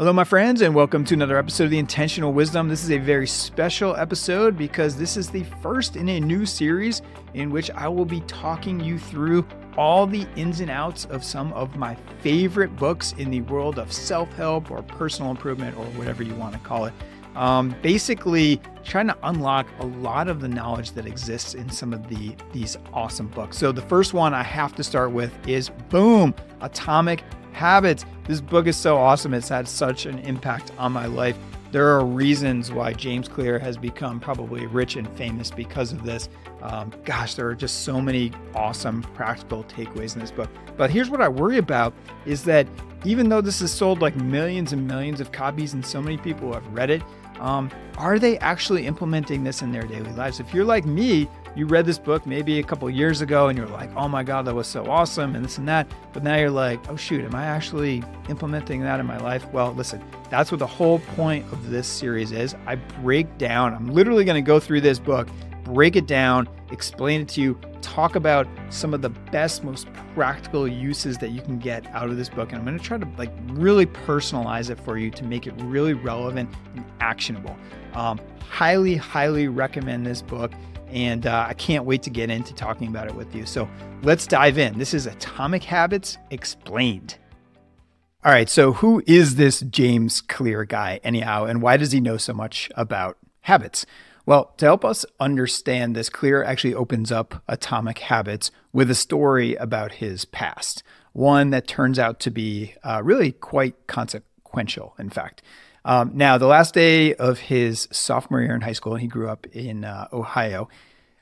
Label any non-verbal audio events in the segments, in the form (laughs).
Hello, my friends, and welcome to another episode of The Intentional Wisdom. This is a very special episode because this is the first in a new series in which I will be talking you through all the ins and outs of some of my favorite books in the world of self help or personal improvement or whatever you want to call it. Um, basically, trying to unlock a lot of the knowledge that exists in some of the these awesome books. So the first one I have to start with is boom, Atomic habits. This book is so awesome. It's had such an impact on my life. There are reasons why James Clear has become probably rich and famous because of this. Um, gosh, there are just so many awesome practical takeaways in this book. But here's what I worry about is that even though this has sold like millions and millions of copies and so many people have read it, um, are they actually implementing this in their daily lives? If you're like me, you read this book maybe a couple years ago and you're like, oh my God, that was so awesome and this and that. But now you're like, oh shoot, am I actually implementing that in my life? Well, listen, that's what the whole point of this series is. I break down, I'm literally going to go through this book, break it down, explain it to you, talk about some of the best, most practical uses that you can get out of this book. And I'm going to try to like really personalize it for you to make it really relevant and actionable. Um, highly, highly recommend this book. And uh, I can't wait to get into talking about it with you. So let's dive in. This is Atomic Habits Explained. All right, so who is this James Clear guy, anyhow, and why does he know so much about habits? Well, to help us understand this, Clear actually opens up Atomic Habits with a story about his past, one that turns out to be uh, really quite consequential, in fact. Um, now, the last day of his sophomore year in high school, and he grew up in uh, Ohio,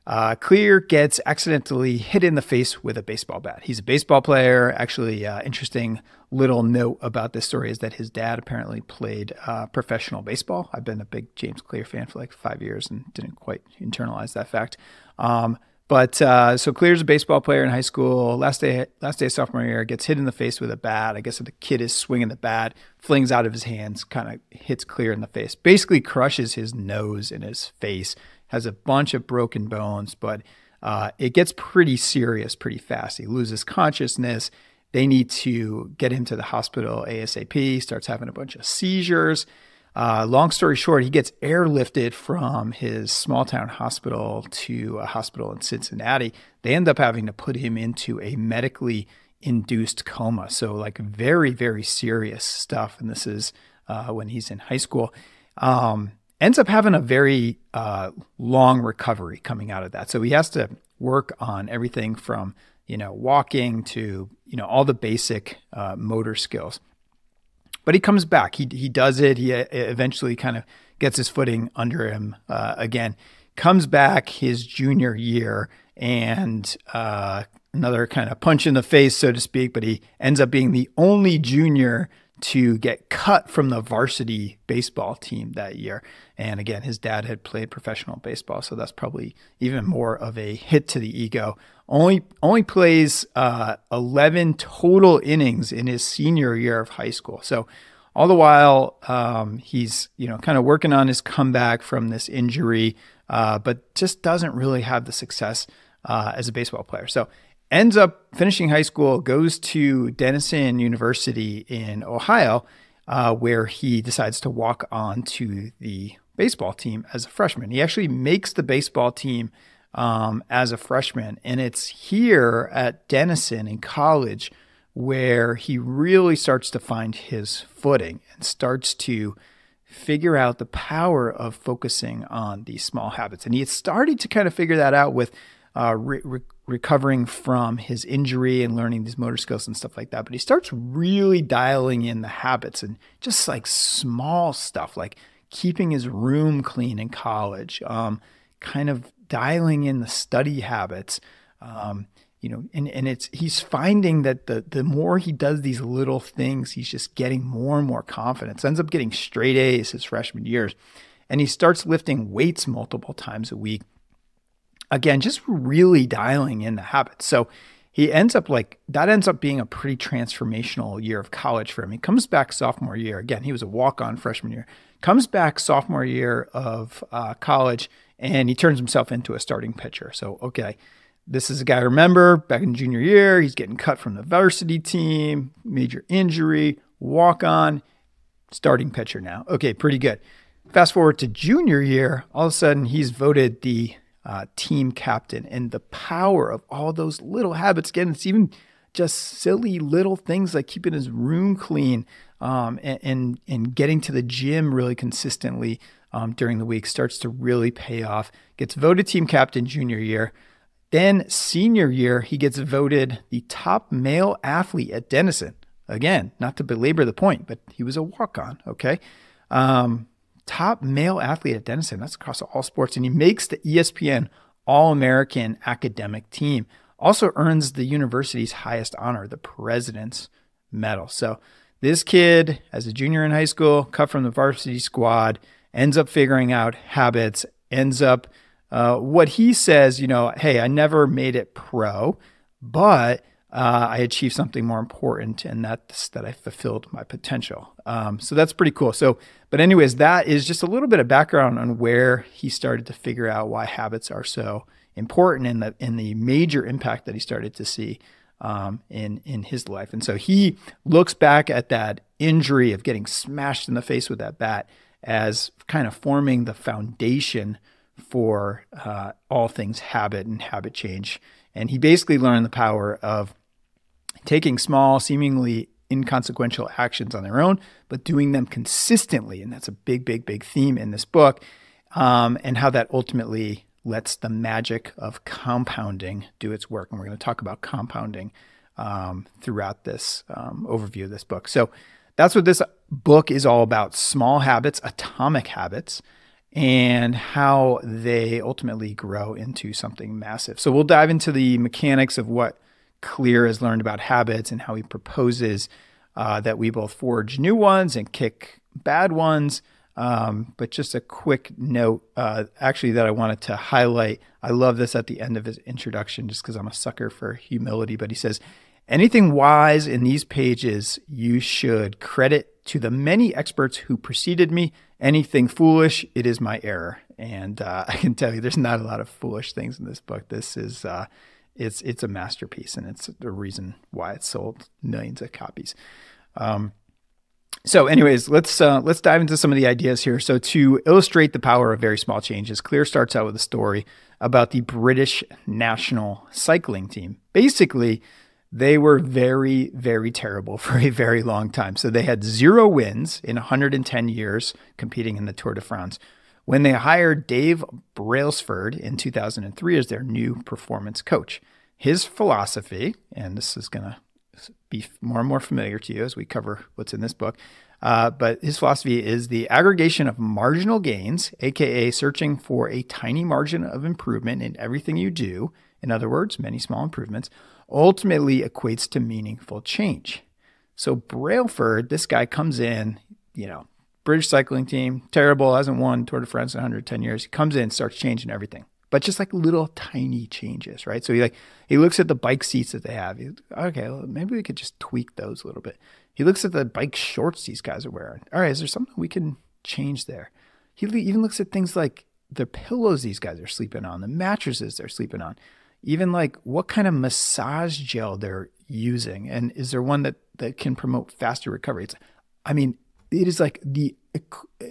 uh, Clear gets accidentally hit in the face with a baseball bat. He's a baseball player. Actually, uh, interesting little note about this story is that his dad apparently played uh, professional baseball. I've been a big James Clear fan for like five years and didn't quite internalize that fact. Um, but uh, so Clear's a baseball player in high school. Last day, last day sophomore year, gets hit in the face with a bat. I guess the kid is swinging the bat, flings out of his hands, kind of hits Clear in the face. Basically, crushes his nose and his face. Has a bunch of broken bones, but uh, it gets pretty serious pretty fast. He loses consciousness. They need to get him to the hospital ASAP. Starts having a bunch of seizures. Uh, long story short, he gets airlifted from his small town hospital to a hospital in Cincinnati. They end up having to put him into a medically induced coma. So, like, very, very serious stuff. And this is uh, when he's in high school. Um, ends up having a very uh, long recovery coming out of that. So, he has to work on everything from, you know, walking to, you know, all the basic uh, motor skills. But he comes back. He he does it. He uh, eventually kind of gets his footing under him uh, again. Comes back his junior year and uh, another kind of punch in the face, so to speak. But he ends up being the only junior to get cut from the varsity baseball team that year. And again, his dad had played professional baseball, so that's probably even more of a hit to the ego only only plays uh, 11 total innings in his senior year of high school. So all the while um, he's you know kind of working on his comeback from this injury, uh, but just doesn't really have the success uh, as a baseball player. So ends up finishing high school, goes to Denison University in Ohio, uh, where he decides to walk on to the baseball team as a freshman. He actually makes the baseball team um, as a freshman. And it's here at Denison in college where he really starts to find his footing and starts to figure out the power of focusing on these small habits. And he had started to kind of figure that out with uh, re- recovering from his injury and learning these motor skills and stuff like that. But he starts really dialing in the habits and just like small stuff like keeping his room clean in college, um, kind of dialing in the study habits. Um, you know, and, and it's he's finding that the the more he does these little things, he's just getting more and more confidence. Ends up getting straight A's his freshman years. And he starts lifting weights multiple times a week. Again, just really dialing in the habits. So he ends up like that ends up being a pretty transformational year of college for him. He comes back sophomore year. Again, he was a walk on freshman year. Comes back sophomore year of uh, college and he turns himself into a starting pitcher. So, okay, this is a guy, I remember, back in junior year, he's getting cut from the varsity team, major injury, walk on. starting pitcher now. Okay, pretty good. Fast forward to junior year, all of a sudden he's voted the uh, team captain, and the power of all those little habits. Again, it's even just silly little things like keeping his room clean um, and, and, and getting to the gym really consistently um, during the week starts to really pay off. Gets voted team captain junior year. Then senior year, he gets voted the top male athlete at Denison. Again, not to belabor the point, but he was a walk on. Okay. Um, top male athlete at Denison. That's across all sports. And he makes the ESPN All American academic team. Also earns the university's highest honor, the President's Medal. So this kid, as a junior in high school, cut from the varsity squad, ends up figuring out habits, ends up uh, what he says, you know, hey, I never made it pro, but uh, I achieved something more important, and that's that I fulfilled my potential. Um, so that's pretty cool. So, but anyways, that is just a little bit of background on where he started to figure out why habits are so important and the in the major impact that he started to see um, in in his life. And so he looks back at that injury of getting smashed in the face with that bat as kind of forming the foundation for uh, all things habit and habit change. And he basically learned the power of taking small, seemingly inconsequential actions on their own, but doing them consistently. And that's a big, big, big theme in this book. Um, and how that ultimately lets the magic of compounding do its work. And we're going to talk about compounding um, throughout this um, overview of this book. So that's what this book is all about small habits, atomic habits, and how they ultimately grow into something massive. So we'll dive into the mechanics of what Clear has learned about habits and how he proposes uh, that we both forge new ones and kick bad ones. Um, but just a quick note, uh, actually, that I wanted to highlight. I love this at the end of his introduction just because I'm a sucker for humility. But he says, Anything wise in these pages you should credit to the many experts who preceded me. Anything foolish, it is my error. And uh, (laughs) I can tell you, there's not a lot of foolish things in this book. This is uh, it's it's a masterpiece, and it's the reason why it sold millions of copies. Um, so, anyways, let's uh, let's dive into some of the ideas here. So, to illustrate the power of very small changes, Clear starts out with a story about the British national cycling team. Basically, they were very, very terrible (laughs) for a very long time. So they had zero wins in 110 years competing in the Tour de France when they hired Dave Brailsford in 2003 as their new performance coach. His philosophy, and this is going to be more and more familiar to you as we cover what's in this book, uh, but his philosophy is the aggregation of marginal gains, aka searching for a tiny margin of improvement in everything you do. In other words, many small improvements, ultimately equates to meaningful change. So Brailsford, this guy comes in, you know, British cycling team, terrible, hasn't won Tour de France in 110 years. He comes in, starts changing everything, but just like little tiny changes, right? So he like he looks at the bike seats that they have. He, okay, well, maybe we could just tweak those a little bit. He looks at the bike shorts these guys are wearing. All right, is there something we can change there? He even looks at things like the pillows these guys are sleeping on, the mattresses they're sleeping on, even like what kind of massage gel they're using, and is there one that that can promote faster recovery? It's, I mean, it is like the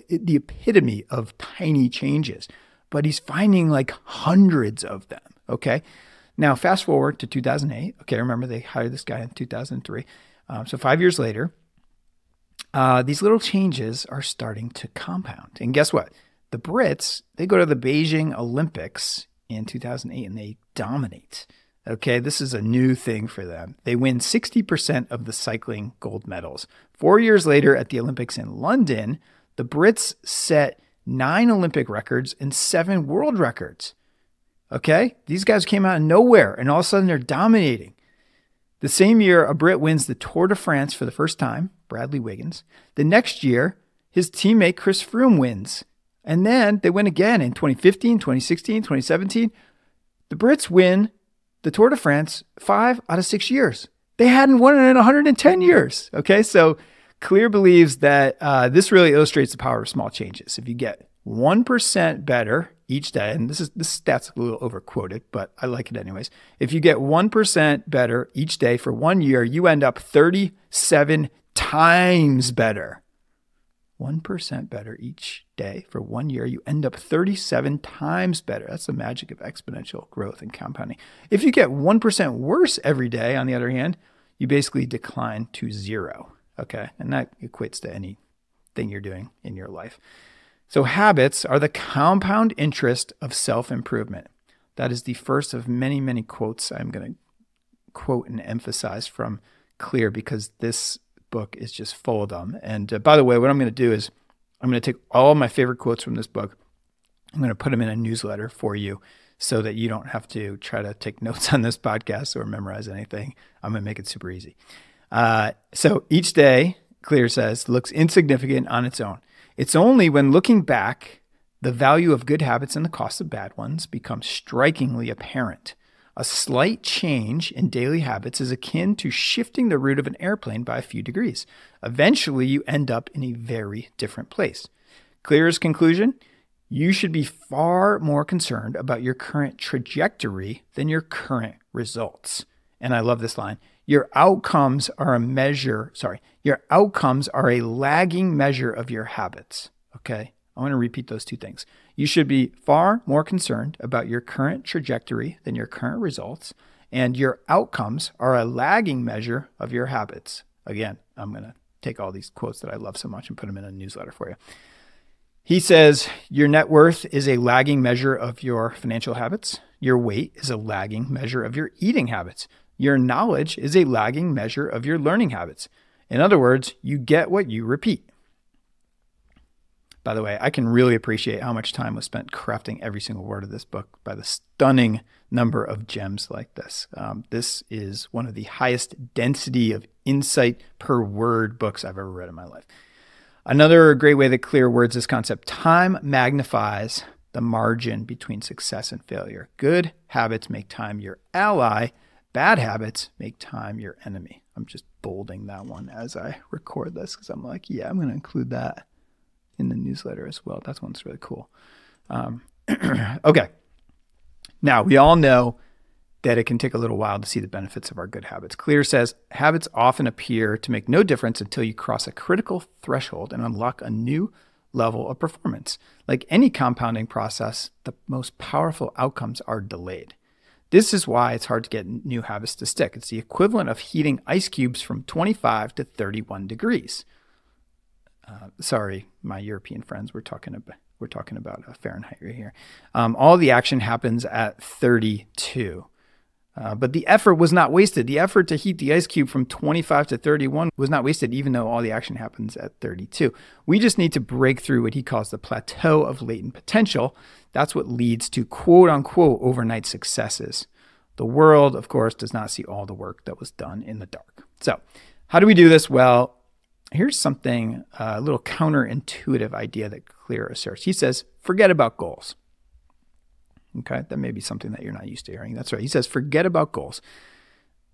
the epitome of tiny changes, but he's finding like hundreds of them. Okay, now fast forward to 2008. Okay, remember they hired this guy in 2003. Um, so five years later, uh, these little changes are starting to compound. And guess what? The Brits they go to the Beijing Olympics in 2008 and they dominate. Okay, this is a new thing for them. They win 60% of the cycling gold medals. Four years later at the Olympics in London, the Brits set nine Olympic records and seven world records. Okay, these guys came out of nowhere and all of a sudden they're dominating. The same year, a Brit wins the Tour de France for the first time, Bradley Wiggins. The next year, his teammate Chris Froome wins. And then they win again in 2015, 2016, 2017. The Brits win the Tour de France five out of six years. They hadn't won it in 110 years. Okay, so Clear believes that uh, this really illustrates the power of small changes. If you get 1% better each day, and this is this stat's a little overquoted, but I like it anyways. If you get 1% better each day for one year, you end up 37 times better. 1% better each day for one year, you end up 37 times better. That's the magic of exponential growth and compounding. If you get 1% worse every day, on the other hand, you basically decline to zero. Okay. And that equates to anything you're doing in your life. So, habits are the compound interest of self improvement. That is the first of many, many quotes I'm going to quote and emphasize from Clear because this book is just full of them. And uh, by the way, what I'm going to do is I'm going to take all my favorite quotes from this book. I'm going to put them in a newsletter for you so that you don't have to try to take (laughs) notes on this podcast or memorize anything. I'm going to make it super easy. Uh, so each day, Clear says, looks insignificant on its own. It's only when looking back, the value of good habits and the cost of bad ones becomes strikingly apparent. A slight change in daily habits is akin to shifting the route of an airplane by a few degrees. Eventually, you end up in a very different place. Clear's conclusion you should be far more concerned about your current trajectory than your current results. And I love this line your outcomes are a measure, sorry, your outcomes are a lagging measure of your habits. Okay. I want to repeat those two things. You should be far more concerned about your current trajectory than your current results, and your outcomes are a lagging measure of your habits. Again, I'm going to take all these quotes that I love so much and put them in a newsletter for you. He says, Your net worth is a lagging measure of your financial habits. Your weight is a lagging measure of your eating habits. Your knowledge is a lagging measure of your learning habits. In other words, you get what you repeat. By the way, I can really appreciate how much time was spent crafting every single word of this book by the stunning number of gems like this. Um, this is one of the highest density of insight per word books I've ever read in my life. Another great way that Clear words this concept time magnifies the margin between success and failure. Good habits make time your ally, bad habits make time your enemy. I'm just bolding that one as I record this because I'm like, yeah, I'm going to include that in the newsletter as well. That one's really cool. Um, (clears throat) okay. Now, we all know that it can take a little while to see the benefits of our good habits. Clear says habits often appear to make no difference until you cross a critical threshold and unlock a new level of performance. Like any compounding process, the most powerful outcomes are delayed. This is why it's hard to get new habits to stick. It's the equivalent of heating ice cubes from 25 to 31 degrees. Uh, sorry, my European friends. We're talking about we're talking about uh, Fahrenheit right here. Um, all the action happens at 32. Uh, but the effort was not wasted. The effort to heat the ice cube from 25 to 31 was not wasted, even though all the action happens at 32. We just need to break through what he calls the plateau of latent potential. That's what leads to quote unquote overnight successes. The world, of course, does not see all the work that was done in the dark. So, how do we do this? Well, here's something, uh, a little counterintuitive idea that Clear asserts. He says, forget about goals. Okay, that may be something that you're not used to hearing. That's right. He says, forget about goals.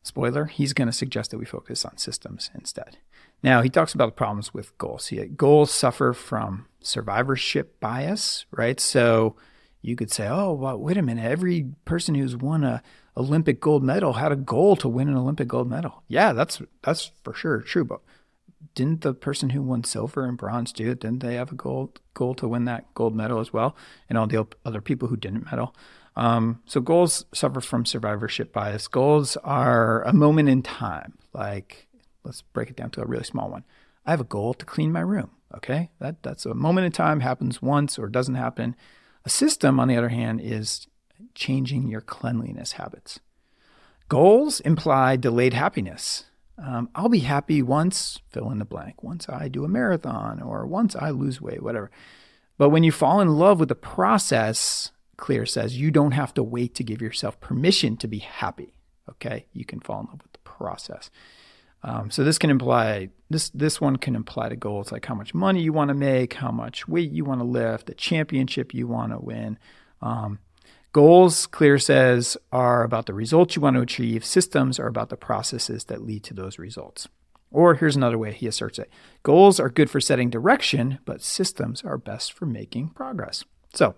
Spoiler, he's going to suggest that we focus on systems instead. Now, he talks about the problems with goals. He, goals suffer from survivorship bias, right? So you could say, oh, well, wait a minute. Every person who's won a Olympic gold medal had a goal to win an Olympic gold medal. Yeah, that's that's for sure true. But didn't the person who won silver and bronze do it? Didn't they have a gold goal to win that gold medal as well? And all the other people who didn't medal. Um, so goals suffer from survivorship bias. Goals are a moment in time. Like let's break it down to a really small one. I have a goal to clean my room. Okay, that that's a moment in time. Happens once or doesn't happen. A system, on the other hand, is changing your cleanliness habits. Goals imply delayed happiness. Um, I'll be happy once, fill in the blank, once I do a marathon or once I lose weight, whatever. But when you fall in love with the process, Clear says you don't have to wait to give yourself permission to be happy. Okay, you can fall in love with the process. Um, so this can imply this this one can imply to goals like how much money you want to make, how much weight you want to lift, the championship you want to win. Um, Goals, Clear says, are about the results you want to achieve. Systems are about the processes that lead to those results. Or here's another way he asserts it goals are good for setting direction, but systems are best for making progress. So,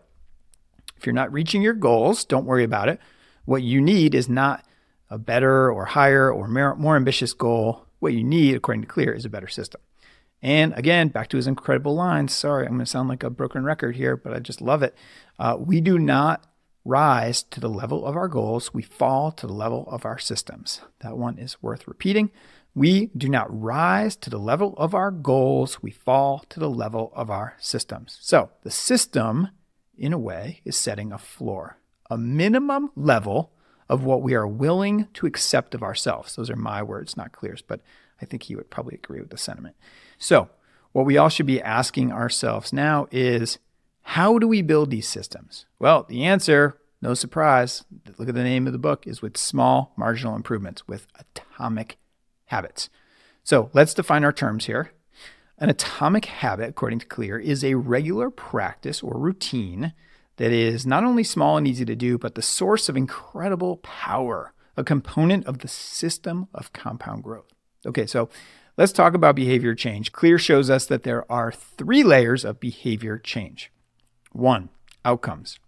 if you're not reaching your goals, don't worry about it. What you need is not a better or higher or more ambitious goal. What you need, according to Clear, is a better system. And again, back to his incredible lines. Sorry, I'm going to sound like a broken record here, but I just love it. Uh, we do not rise to the level of our goals, we fall to the level of our systems. That one is worth repeating. We do not rise to the level of our goals, we fall to the level of our systems. So the system, in a way, is setting a floor, a minimum level of what we are willing to accept of ourselves. Those are my words, not Clear's, but I think he would probably agree with the sentiment. So, what we all should be asking ourselves now is how do we build these systems? Well, the answer, no surprise, look at the name of the book, is with small marginal improvements, with atomic habits. So let's define our terms here. An atomic habit, according to Clear, is a regular practice or routine that is not only small and easy to do, but the source of incredible power, a component of the system of compound growth. Okay, so let's talk about behavior change. Clear shows us that there are three layers of behavior change. One, outcomes.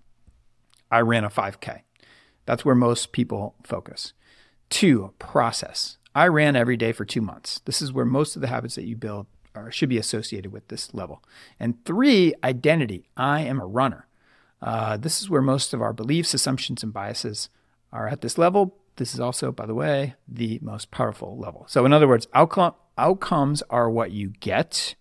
I ran a 5K. That's where most people focus. Two, process. I ran every day for two months. This is where most of the habits that you build are, should be associated with this level. And three, identity. I am a runner. Uh, this is where most of our beliefs, assumptions, and biases are at this level. This is also, by the way, the most powerful level. So, in other words, outcome, outcomes are what you get,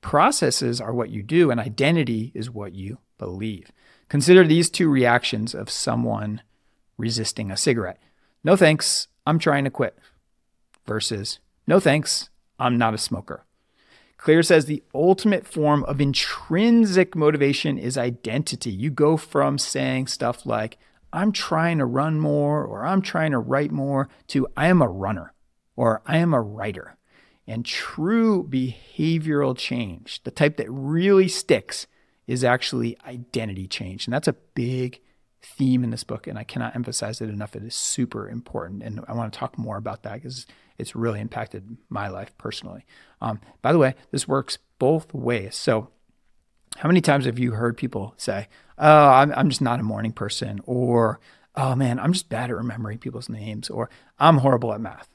processes are what you do, and identity is what you believe. Consider these two reactions of someone resisting a cigarette. No thanks, I'm trying to quit. Versus, no thanks, I'm not a smoker. Clear says the ultimate form of intrinsic motivation is identity. You go from saying stuff like, I'm trying to run more, or I'm trying to write more, to I am a runner, or I am a writer. And true behavioral change, the type that really sticks, is actually identity change. And that's a big theme in this book. And I cannot emphasize it enough. It is super important. And I want to talk more about that because it's really impacted my life personally. Um, by the way, this works both ways. So, how many times have you heard people say, "Oh, I'm, I'm just not a morning person," or "Oh man, I'm just bad at remembering people's names," or "I'm horrible at math"?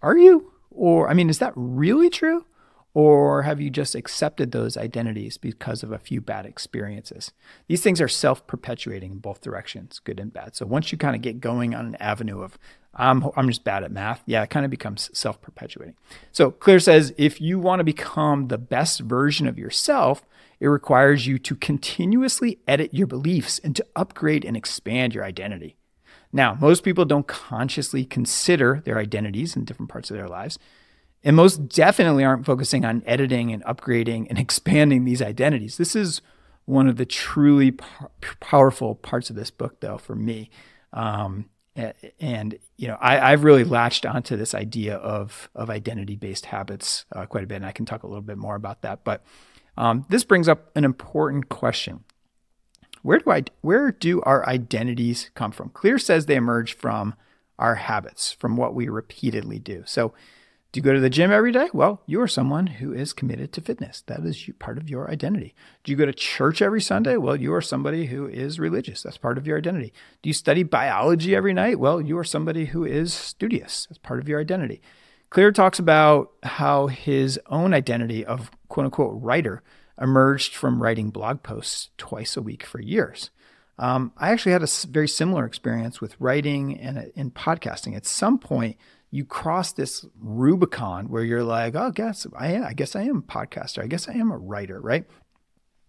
Are you? Or I mean, is that really true? Or have you just accepted those identities because of a few bad experiences? These things are self perpetuating in both directions, good and bad. So once you kind of get going on an avenue of, I'm, I'm just bad at math, yeah, it kind of becomes self perpetuating. So Clear says if you want to become the best version of yourself, it requires you to continuously edit your beliefs and to upgrade and expand your identity. Now, most people don't consciously consider their identities in different parts of their lives and most definitely aren't focusing on editing and upgrading and (laughs) expanding these identities. This is one of the truly powerful parts of this book, though, for me. Um, and you know, I, have really latched onto this idea of of identity based habits uh, quite a bit, and I can talk a little bit more about that. But um, this brings up an important question: Where do I where do our identities come from? Clear says they emerge from our habits, from what we repeatedly do. So do you go to the gym every day? Well, you are someone who is committed to fitness. That is part of your identity. Do you go to church every Sunday? Well, you are somebody who is religious. That's part of your identity. Do you study biology every night? Well, you are somebody who is studious. That's part of your identity. Clear talks about how his own identity of quote unquote writer emerged from writing blog posts twice a week for years. Um, I actually had a very similar experience with writing and in podcasting. At some point, you cross this Rubicon where you're like, oh, guess I I guess I am a podcaster. I guess I am a writer, right?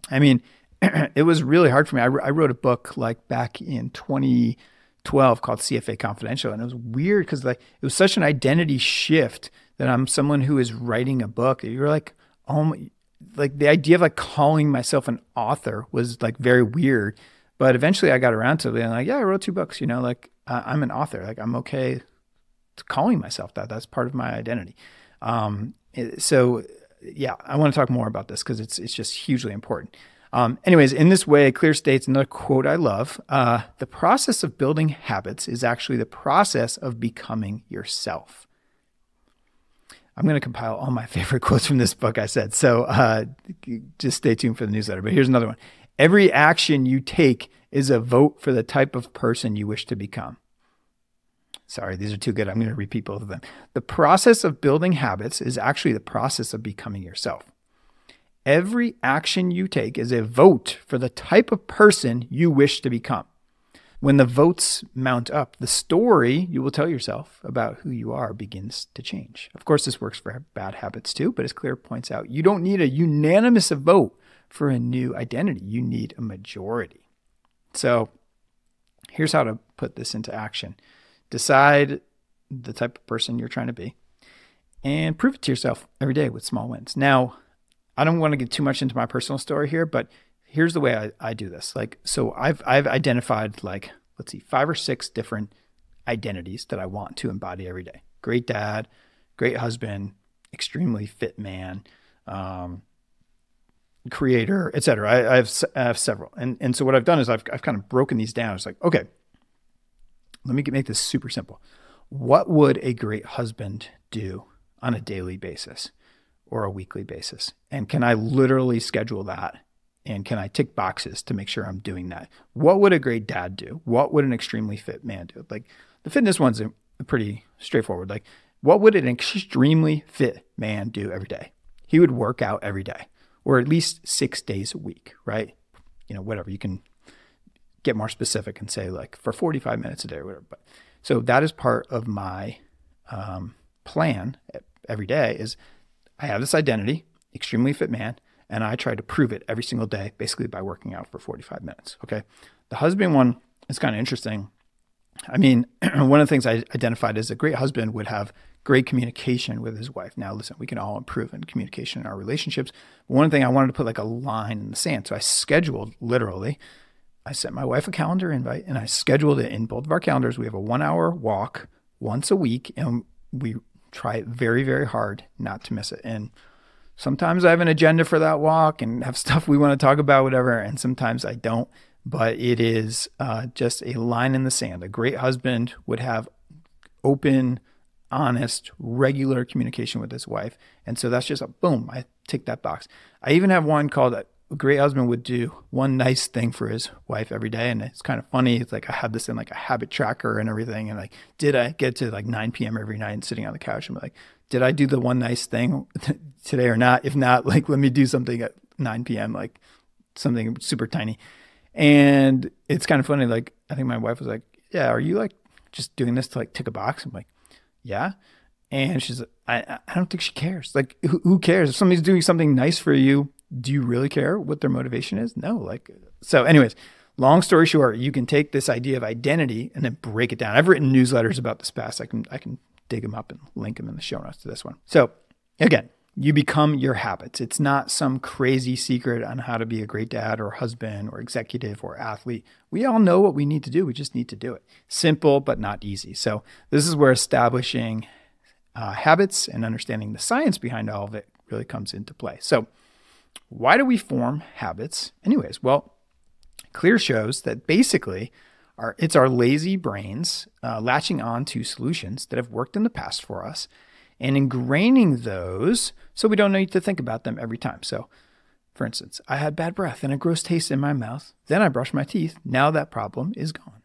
I mean, (clears throat) it was really hard for me. I, I wrote a book like back in 2012 called CFA Confidential, and it was weird because like it was such an identity shift that I'm someone who is writing a book. You're like, oh, my, like the idea of like calling myself an author was like very weird. But eventually, I got around to being like, yeah, I wrote two books. You know, like uh, I'm an author. Like I'm okay calling myself that. That's part of my identity. Um, so yeah, I want to talk more about this because it's it's just hugely important. Um, anyways, in this way, Clear states another quote I love: uh, "The process of building habits is actually the process of becoming yourself." I'm going to compile all my (laughs) favorite quotes from this book. I said so. Uh, just stay tuned for the newsletter. But here's another one: Every action you take is a vote for the type of person you wish to become. Sorry, these are too good. I'm going to repeat both of them. The process of building habits is actually the process of becoming yourself. Every action you take is a vote for the type of person you wish to become. When the votes mount up, the story you will tell yourself about who you are begins to change. Of course, this works for bad habits too, but as Clear points out, you don't need a unanimous vote for a new identity. You need a majority. So here's how to put this into action decide the type of person you're trying to be and prove it to yourself every day with small wins. Now, I don't want to get too much into my personal story here, but here's the way I, I do this. Like, so I've I've identified like let's see, five or six different identities that I want to embody every day. Great dad, great husband, extremely fit man, um, creator, etc. I, I, have I have several, and and so what I've done is I've I've kind of broken these down. It's like okay, let me make this super simple. What would a great husband do on a daily basis or a weekly basis? And can I literally schedule that and can I tick boxes to make sure I'm doing that? What would a great dad do? What would an extremely fit man do? Like the fitness one's are pretty straightforward. Like what would an extremely fit man do every day? He would work out every day or at least six days a week, right? You know, whatever you can get more specific and say like for 45 minutes a day or whatever. But so that is part of my um, plan every day is I have this identity, extremely fit man and I try to prove it every single day, basically by working out for 45 minutes. Okay. The husband one is kind of interesting. I mean, (clears throat) one of the things I identified is a great husband would have great communication with his wife. Now, listen, we can all improve in communication in our relationships. One thing I wanted to put like a line in the sand. So I scheduled literally, I sent my wife a calendar invite and I scheduled it in both of our calendars. We have a one hour walk once a week and we try very, very hard not to miss it. And sometimes I have an agenda for that walk and have (laughs) stuff we want to talk about, whatever, and sometimes I don't. But it is uh, just a line in the sand. A great husband would have open, honest, regular communication with his wife. And so that's just a boom, I tick that box. I even have one called a great husband would do one nice thing for his wife every day. And it's kind of funny. It's like I have this in like a habit tracker and everything. And like, did I get to like 9 p.m. every night and sitting on the couch and like, did I do the one nice thing (laughs) today or not? If not, like, let me do something at 9 p.m., like something super tiny. And it's kind of funny. Like, I think my wife was like, yeah, are you like just doing this to like tick a box? I'm like, yeah. And she's, I, I don't think she cares. Like, who, who cares? If somebody's doing something nice for you, do you really care what their motivation is? No. Like, so, anyways, long story short, you can take this idea of identity and then break it down. I've written newsletters about this past. I can, I can dig them up and link them in the show notes to this one. So, again, you become your habits. It's not some crazy secret on how to be a great dad or husband or executive or athlete. We all know what we need to do. We just need to do it. Simple, but not easy. So, this is where establishing uh, habits and understanding the science behind all of it really comes into play. So, why do we form habits, anyways? Well, Clear shows that basically our, it's our lazy brains uh, latching on to solutions that have worked in the past for us and ingraining those so we don't need to think about them every time. So, for instance, I had bad breath and a gross taste in my mouth. Then I brushed my teeth. Now that problem is gone.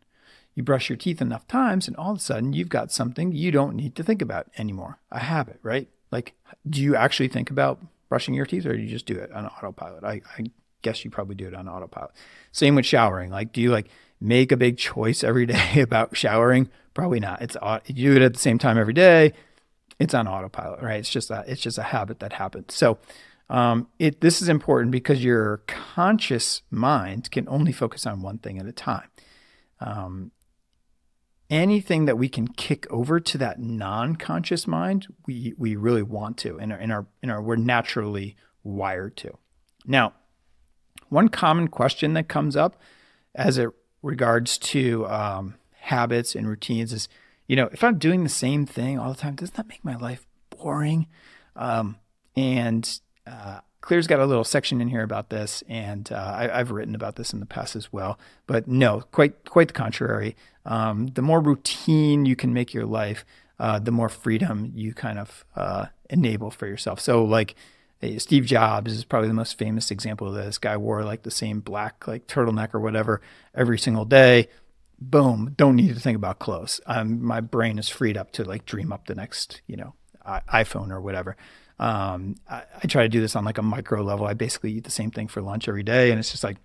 You brush your teeth enough times, and all of a sudden you've got something you don't need to think about anymore. A habit, right? Like, do you actually think about brushing your teeth or do you just do it on autopilot? I, I guess you probably do it on autopilot. Same with showering. Like, do you like make a big choice every day (laughs) about showering? Probably not. It's you do it at the same time every day. It's on autopilot, right? It's just a it's just a habit that happens. So um, it this is important because your conscious mind can only focus on one thing at a time. Um, anything that we can kick over to that non-conscious mind, we we really want to, our in our in our we're naturally wired to. Now, one common question that comes up as it regards to um, habits and routines is, you know, if I'm doing the same thing all the time, doesn't that make my life boring? Um, and uh, Clear's got a little section in here about this, and uh, I, have written about this in the past as well. But no, quite quite the contrary. Um, the more routine you can make your life, uh, the more freedom you kind of uh, enable for yourself. So, like Steve Jobs is probably the most famous example of this. Guy wore like the same black like turtleneck or whatever every single day. boom, don't need to think about clothes. Um, my brain is freed up to like dream up the next, you know, iPhone or whatever. Um, I, I, try to do this on like a micro level. I basically eat the same thing for lunch every day, and it's just like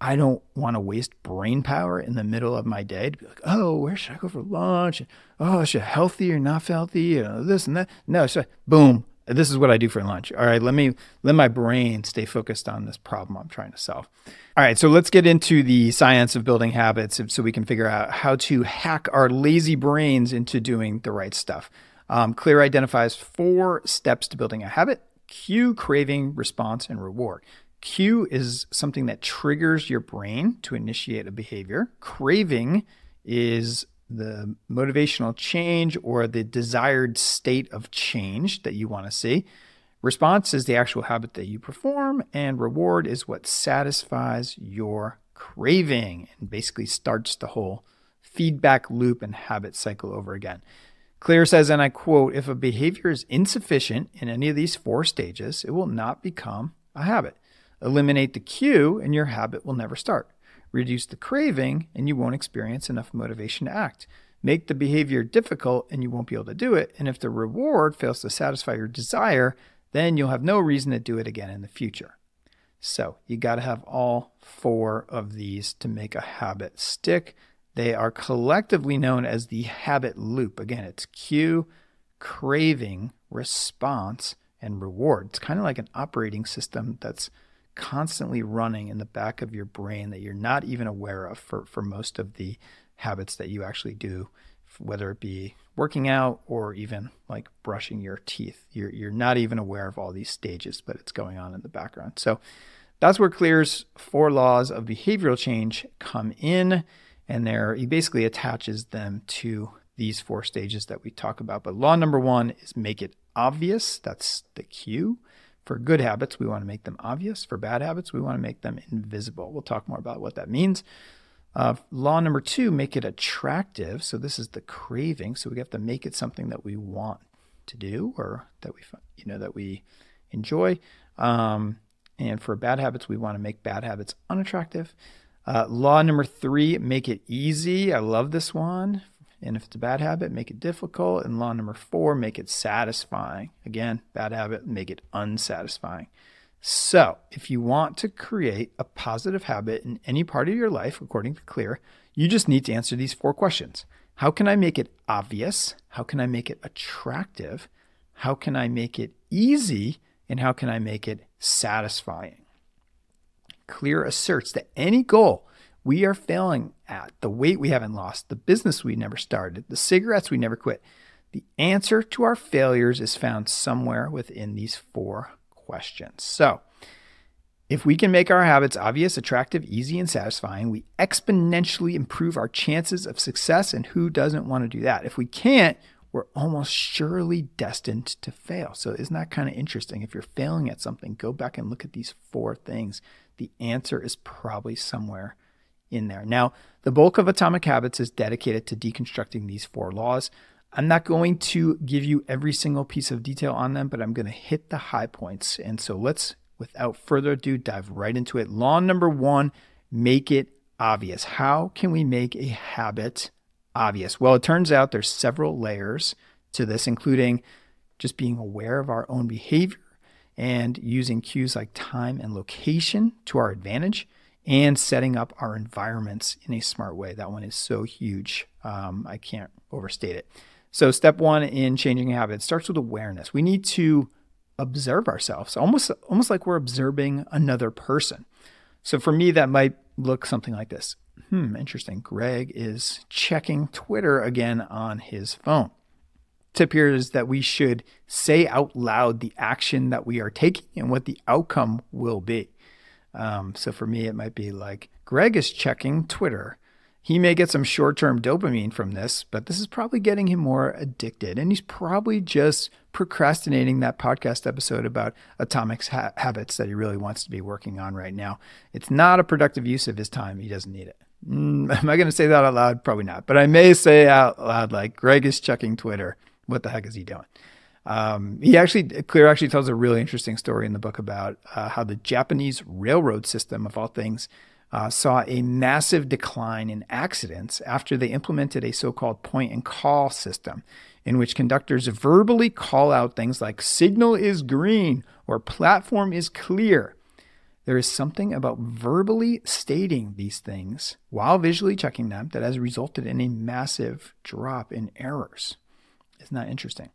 I don't want to waste brain power in the middle of my day to be like, oh, where should I go for lunch? Oh, should healthy or not healthy? You know, this and that. No, so boom, this is what I do for lunch. All right, let me let my brain stay focused on this problem I'm trying to solve. All right, so let's get into the science of building habits so we can figure out how to hack our lazy brains into doing the right stuff. Um, Clear identifies four steps to building a habit cue, craving, response, and reward. Cue is something that triggers your brain to initiate a behavior. Craving is the motivational change or the desired state of change that you want to see. Response is the actual habit that you perform, and reward is what satisfies your craving and basically starts the whole feedback loop and habit cycle over again. Clear says, and I quote, if a behavior is insufficient in any of these four stages, it will not become a habit. Eliminate the cue, and your habit will never start. Reduce the craving, and you won't experience enough motivation to act. Make the behavior difficult, and you won't be able to do it. And if the reward fails to satisfy your desire, then you'll have no reason to do it again in the future. So you got to have all four of these to make a habit stick. They are collectively known as the habit loop. Again, it's cue, craving, response, and reward. It's kind of like an operating system that's constantly running in the back of your brain that you're not even aware of for, for most of the habits that you actually do, whether it be working out or even like brushing your teeth. You're, you're not even aware of all these stages, but it's going on in the background. So that's where Clear's four laws of behavioral change come in and there he basically attaches them to these four stages that we talk about. But law number one is make it obvious. That's the cue. For good habits, we want to make them obvious. For bad habits, we want to make them invisible. We'll talk more about what that means. Uh, law number two, make it attractive. So this is the craving. So we have to make it something that we want to do or that we, you know, that we enjoy. Um, and for bad habits, we want to make bad habits unattractive. Uh, law number three, make it easy. I love this one. And if it's a bad habit, make it difficult. And law number four, make it satisfying. Again, bad habit, make it unsatisfying. So, if you want to create a positive habit in any part of your life, according to Clear, you just need to answer these four questions. How can I make it obvious? How can I make it attractive? How can I make it easy? And how can I make it satisfying? Clear asserts that any goal we are failing at, the weight we haven't lost, the business we never started, the cigarettes we never quit, the answer to our failures is found somewhere within these four questions. So, if we can make our habits obvious, attractive, easy, and satisfying, we exponentially improve our chances of success. And who doesn't want to do that? If we can't, we're almost surely destined to fail. So, isn't that kind of interesting? If you're failing at something, go back and look at these four things the answer is probably somewhere in there. Now, the bulk of Atomic Habits is dedicated to deconstructing these four laws. I'm not going to give you every single piece of detail on them, but I'm going to hit the high points. And so let's, without further ado, dive right into it. Law number one make it obvious. How can we make a habit obvious? Well, it turns out there's several layers to this, including just being aware of our own behavior and using cues like time and location to our advantage and setting up our environments in a smart way. That one is so huge. Um, I can't overstate it. So, step one in changing habits starts with awareness. We need to observe ourselves, almost almost like we're observing another person. So, for me, that might look something like this. Hmm, interesting. Greg is checking Twitter again on his phone tip here is that we should say out loud the action that we are taking and what the outcome will be. Um, so for me, it might be like Greg is checking Twitter. He may get some short term dopamine from this, but this is probably getting him more addicted. And he's probably just procrastinating that podcast episode about atomic ha- habits that he really wants to be working on right now. It's not a productive use of his time. He doesn't need it. Mm, (laughs) am I going to say that out loud? Probably not. But I may say out loud, like, Greg is checking Twitter what the heck is he doing? Um, he actually, Clear actually tells a really interesting story in the book about uh, how the Japanese railroad system, of all things, uh, saw a massive decline in accidents after they implemented a so called point and call system in which conductors verbally call out things like signal is green or platform is clear. There is something about verbally stating these things while visually checking them that has resulted in a massive drop in errors. Isn't that interesting?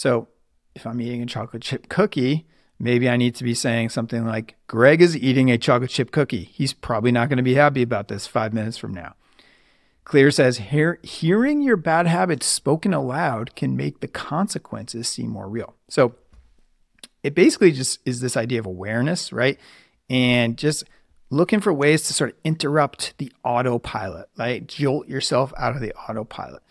So, if I'm eating a chocolate chip cookie, Maybe I need to be saying something like, Greg is eating a chocolate chip cookie. He's probably not going to be happy about this five minutes from now. Clear says, Hear, hearing your bad habits spoken aloud can make the consequences seem more real. So it basically just is this idea of awareness, right? And just looking for ways to sort of interrupt the autopilot, right? Jolt yourself out of the autopilot.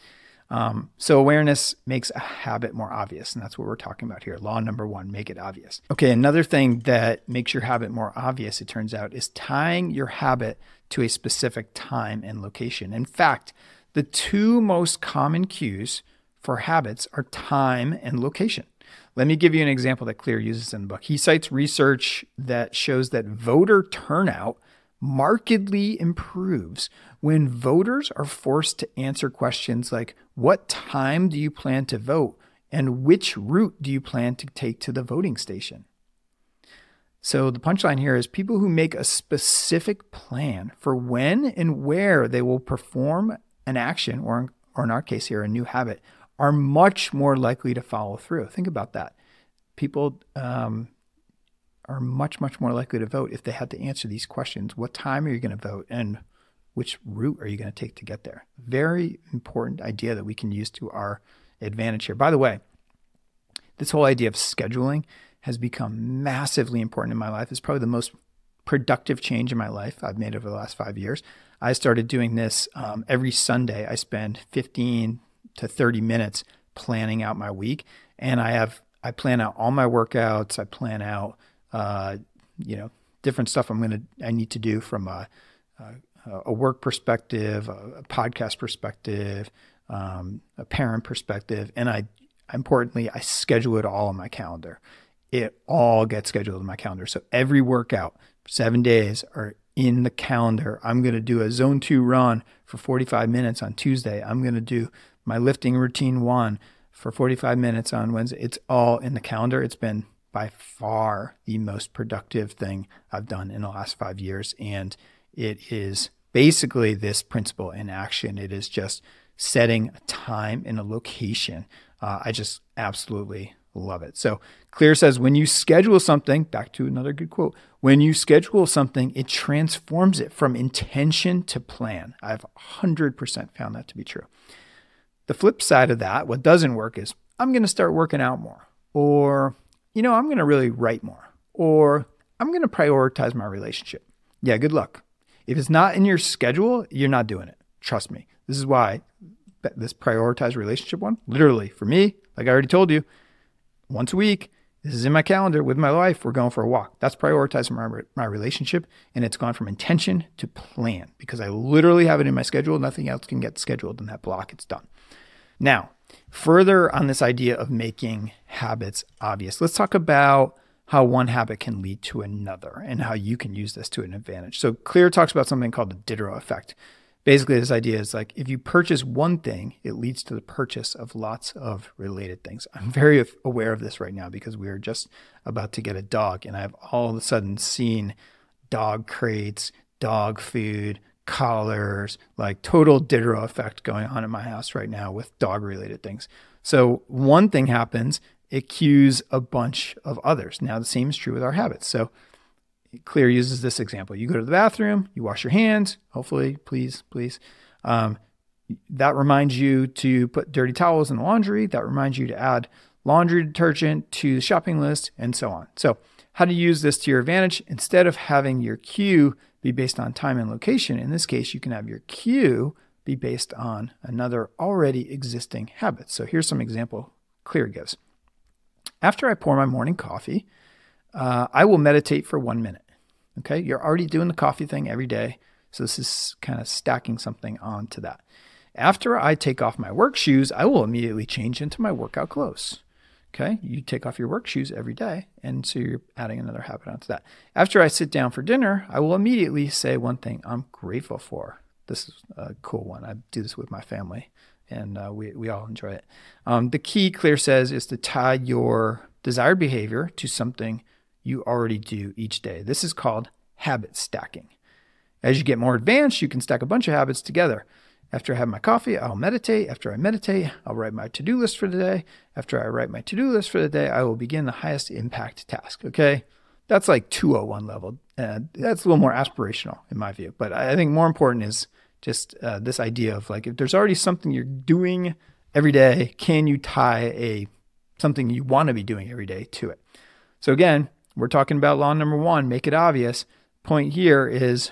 Um, so awareness makes a habit more obvious, and that's what we're talking about here. Law number one: make it obvious. Okay, another thing that makes your habit more obvious, it turns out, is tying your habit to a specific time and location. In fact, the two most common cues for habits are time and location. Let me give you an example that Clear uses in the book. He cites research that shows that voter turnout markedly improves when voters are forced to answer questions like what time do you plan to vote and which route do you plan to take to the voting station? So the punchline here is people who make a specific plan for when and where they will perform an action or or in our case here a new habit are much more likely to follow through. Think about that. People um, are much, much more likely to vote if they had to answer these questions. What time are you going to vote? And which route are you going to take to get there? Very important idea that we can use to our advantage here. By the way, this whole idea of scheduling has become massively important in my life. It's probably the most productive change in my life I've made over the last five years. I started doing this um, every Sunday. I spend 15 to 30 minutes planning out my week, and I have I plan out all my workouts. I plan out uh, you know, different stuff I'm going to, I need to do from a, a, a work perspective, a, a podcast perspective, um, a parent perspective. And I, importantly, I schedule it all on my calendar. It all gets scheduled in my calendar. So every workout, seven days are in the calendar. I'm going to do a zone two run for 45 minutes on Tuesday. I'm going to do my lifting routine one for 45 minutes on Wednesday. It's all in the calendar. It's been by far the most productive thing I've done in the last five years. And it is basically this principle in action. It is just setting a time and a location. Uh, I just absolutely love it. So Clear says when you schedule something, back to another good quote, when you schedule something, it transforms it from intention to plan. I've 100% found that to be true. The flip side of that, what doesn't work is I'm going to start working out more, or you know, I'm going to really write more or I'm going to prioritize my relationship. Yeah, good luck. If it's not in your schedule, you're not doing it. Trust me. This is why this prioritized relationship one, literally for me, like I already told you, once a week, this is in my calendar with my wife. We're going for a walk. That's prioritizing my, my relationship. And it's gone from intention to plan because I literally have it in my schedule. Nothing else can get scheduled in that block. It's done. Now, Further on this idea of making habits obvious, let's talk about how one habit can lead to another and how you can use this to an advantage. So, Clear talks about something called the Diderot effect. Basically, this idea is like if you purchase one thing, it leads to the purchase of lots of related things. I'm very aware of this right now because we are just about to get a dog, and I've all of a sudden seen dog crates, dog food, collars, like total Diderot effect going on in my house right now with dog related things. So one thing happens, it cues a bunch of others. Now the same is true with our habits. So Clear uses this example. You go to the bathroom, you wash your hands, hopefully, please, please. Um, that reminds you to put dirty towels in the laundry. That reminds you to add laundry detergent to the shopping list and so on. So how to use this to your advantage instead of having your cue be based on time and location. In this case, you can have your cue be based on another already existing habit. So here's some example Clear gives. After I pour my morning coffee, uh, I will meditate for one minute. Okay, you're already doing the coffee thing every day. So this is kind of stacking something onto that. After I take off my work shoes, I will immediately change into my workout clothes. Okay, you take off your work shoes every day, and so you're adding another habit onto that. After I sit down for dinner, I will immediately say one thing I'm grateful for. This is a cool one. I do this with my family, and uh, we, we all enjoy it. Um, the key, Clear says, is to tie your desired behavior to something you already do each day. This is called habit stacking. As you get more advanced, you can stack a bunch of habits together. After I have my coffee, I'll meditate. After I meditate, I'll write my to do list for the day. After I write my to do list for the day, I will begin the highest impact task. Okay. That's like 201 level. Uh, that's a little more aspirational in my view. But I think more important is just uh, this idea of like if there's already something you're doing every day, can you tie a something you want to be doing every day to it? So again, we're talking about law number one, make it obvious. Point here is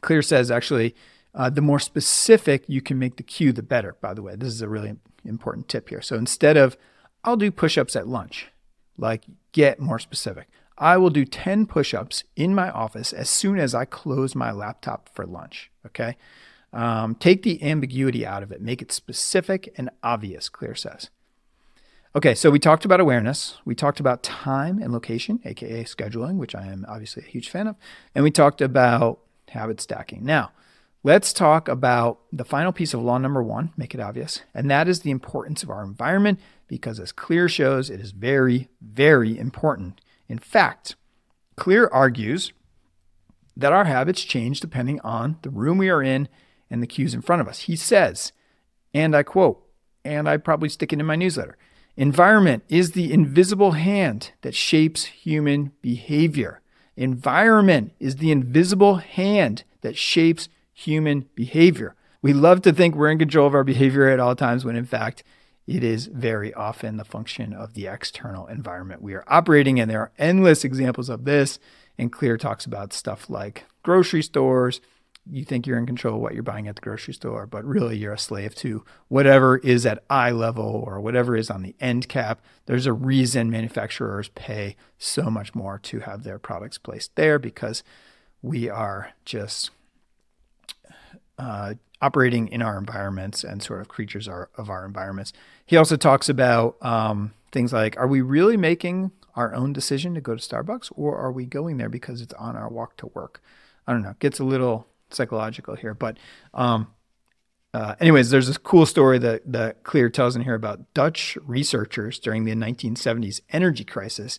Clear says actually uh, the more specific you can make the cue, the better, by the way. This is a really important tip here. So instead of, I'll do push ups at lunch, like get more specific. I will do 10 push ups in my office as soon as I close my laptop for lunch. Okay. Um, take the ambiguity out of it, make it specific and obvious, Clear says. Okay, so we talked about awareness. We talked about time and location, aka scheduling, which I am obviously a huge fan of. And we talked about habit stacking. Now, Let's talk about the final piece of law number one, make it obvious, and that is the importance of our environment because, as Clear shows, it is very, very important. In fact, Clear argues that our habits change depending on the room we are in and the cues in front of us. He says, and I quote, and I probably stick it in my newsletter environment is the invisible hand that shapes human behavior. Environment is the invisible hand that shapes human behavior. We love to think we're in control of our behavior at all times when in fact it is very often the function of the external environment we are operating in. There are endless examples of this, and Clear talks about stuff like grocery stores. You think you're in control of what you're buying at the grocery store, but really you're a slave to whatever is at eye level or whatever is on the end cap. There's a reason manufacturers pay so much more to have their products placed there because we are just uh, operating in our environments and sort of creatures are, of our environments. He also talks about um, things like are we really making our own decision to go to Starbucks or are we going there because it's on our walk to work? I don't know. It gets a little psychological here, but um, uh, anyways, there's this cool story that that Clear tells in here about Dutch researchers during the 1970s energy crisis.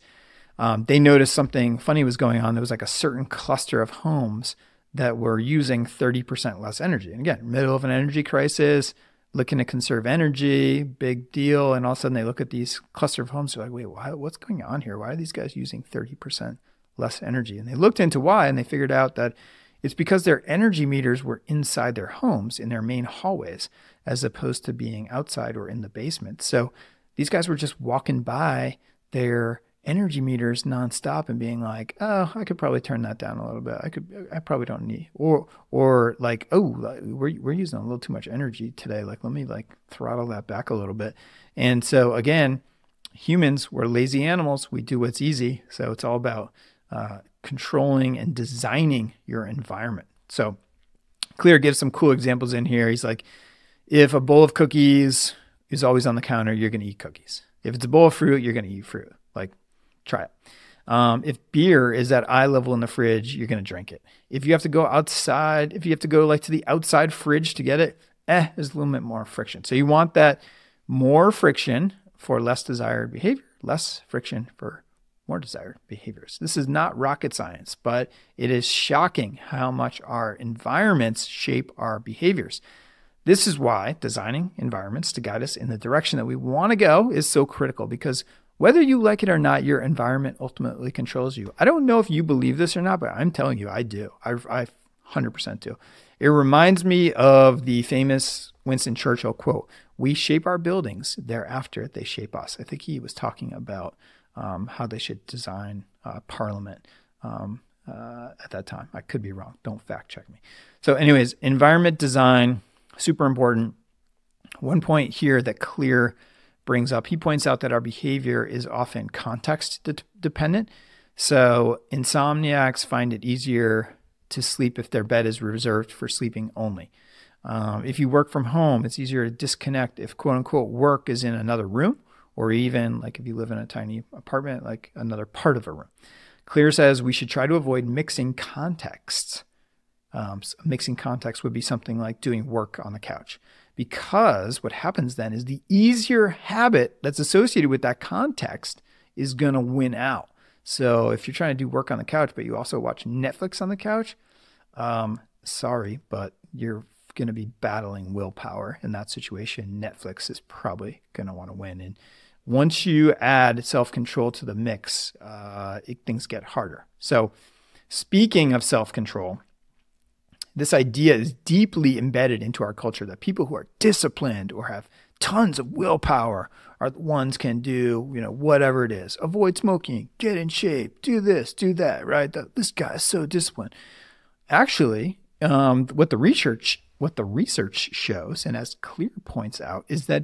Um, they noticed something funny was going on. There was like a certain cluster of homes that were using 30% less energy. And again, middle of an energy crisis, looking to conserve energy, big deal. And all of a sudden they look at these cluster of homes, they're like, wait, why, what's going on here? Why are these guys using 30% less energy? And they looked into why and they figured out that it's because their energy meters were inside their homes in their main hallways, as opposed to being outside or in the basement. So these guys were just walking by their energy meters nonstop and being like, oh, I could probably turn that down a little bit. I could, I probably don't need, or, or like, oh, we're, we're using a little too much energy today. Like, let me like throttle that back a little bit. And so again, humans, we're lazy animals. We do what's easy. So it's all about uh, controlling and designing your environment. So Clear gives some cool examples in here. He's like, if a bowl of cookies is always on the counter, you're going to eat cookies. If it's a bowl of fruit, you're going to eat fruit. Try it. Um, if beer is at eye level in the fridge, you're going to drink it. If you have to go outside, if you have to go like to the outside fridge to get it, eh, there's a little bit more friction. So you want that more friction for less desired behavior, less friction for more desired behaviors. This is not rocket science, but it is shocking how much our environments shape our behaviors. This is why designing environments to guide us in the direction that we want to go is so critical because whether you like it or not, your environment ultimately controls you. I don't know if you believe this or not, but I'm telling you, I do. I, I 100% do. It reminds me of the famous Winston Churchill quote We shape our buildings, thereafter they shape us. I think he was talking about um, how they should design uh, Parliament um, uh, at that time. I could be wrong. Don't fact check me. So, anyways, environment design, super important. One point here that clear brings up. He points out that our behavior is often context de- dependent. So, insomniacs find it easier to sleep if their bed is reserved for sleeping only. Um, if you work from home, it's easier to disconnect if quote unquote work is in another room or even like if you live in a tiny apartment, like another part of a room. Clear says we should try to avoid mixing contexts. Um, so mixing contexts would be something like doing work on the couch. Because what happens then is the easier habit that's associated with that context is going to win out. So if you're trying to do work on the couch, but you also watch Netflix on the couch, um, sorry, but you're going to be battling willpower in that situation. Netflix is probably going to want to win. And once you add self control to the mix, uh, it, things get harder. So, speaking of self control, this idea is deeply embedded into our culture that people who are disciplined or have tons of willpower are the ones can do, you know, whatever it is. Avoid smoking, get in shape, do this, do that, right? This guy is so disciplined. Actually, um, what the research what the research shows, and as Clear points out, is that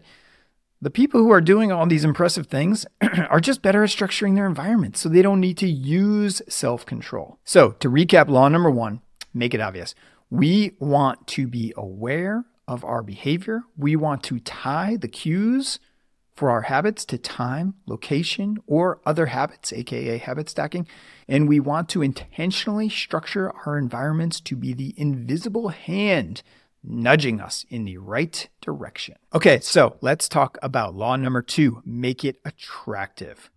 the people who are doing all these impressive things (clears throat) are just better at structuring their environment, so they don't need to use self control. So, to recap, law number one make it obvious. We want to be aware of our behavior. We want to tie the cues for our habits to time, location, or other habits, aka habit stacking. And we want to intentionally structure our environments to be the invisible hand nudging us in the right direction. Okay, so let's talk about law number two make it attractive.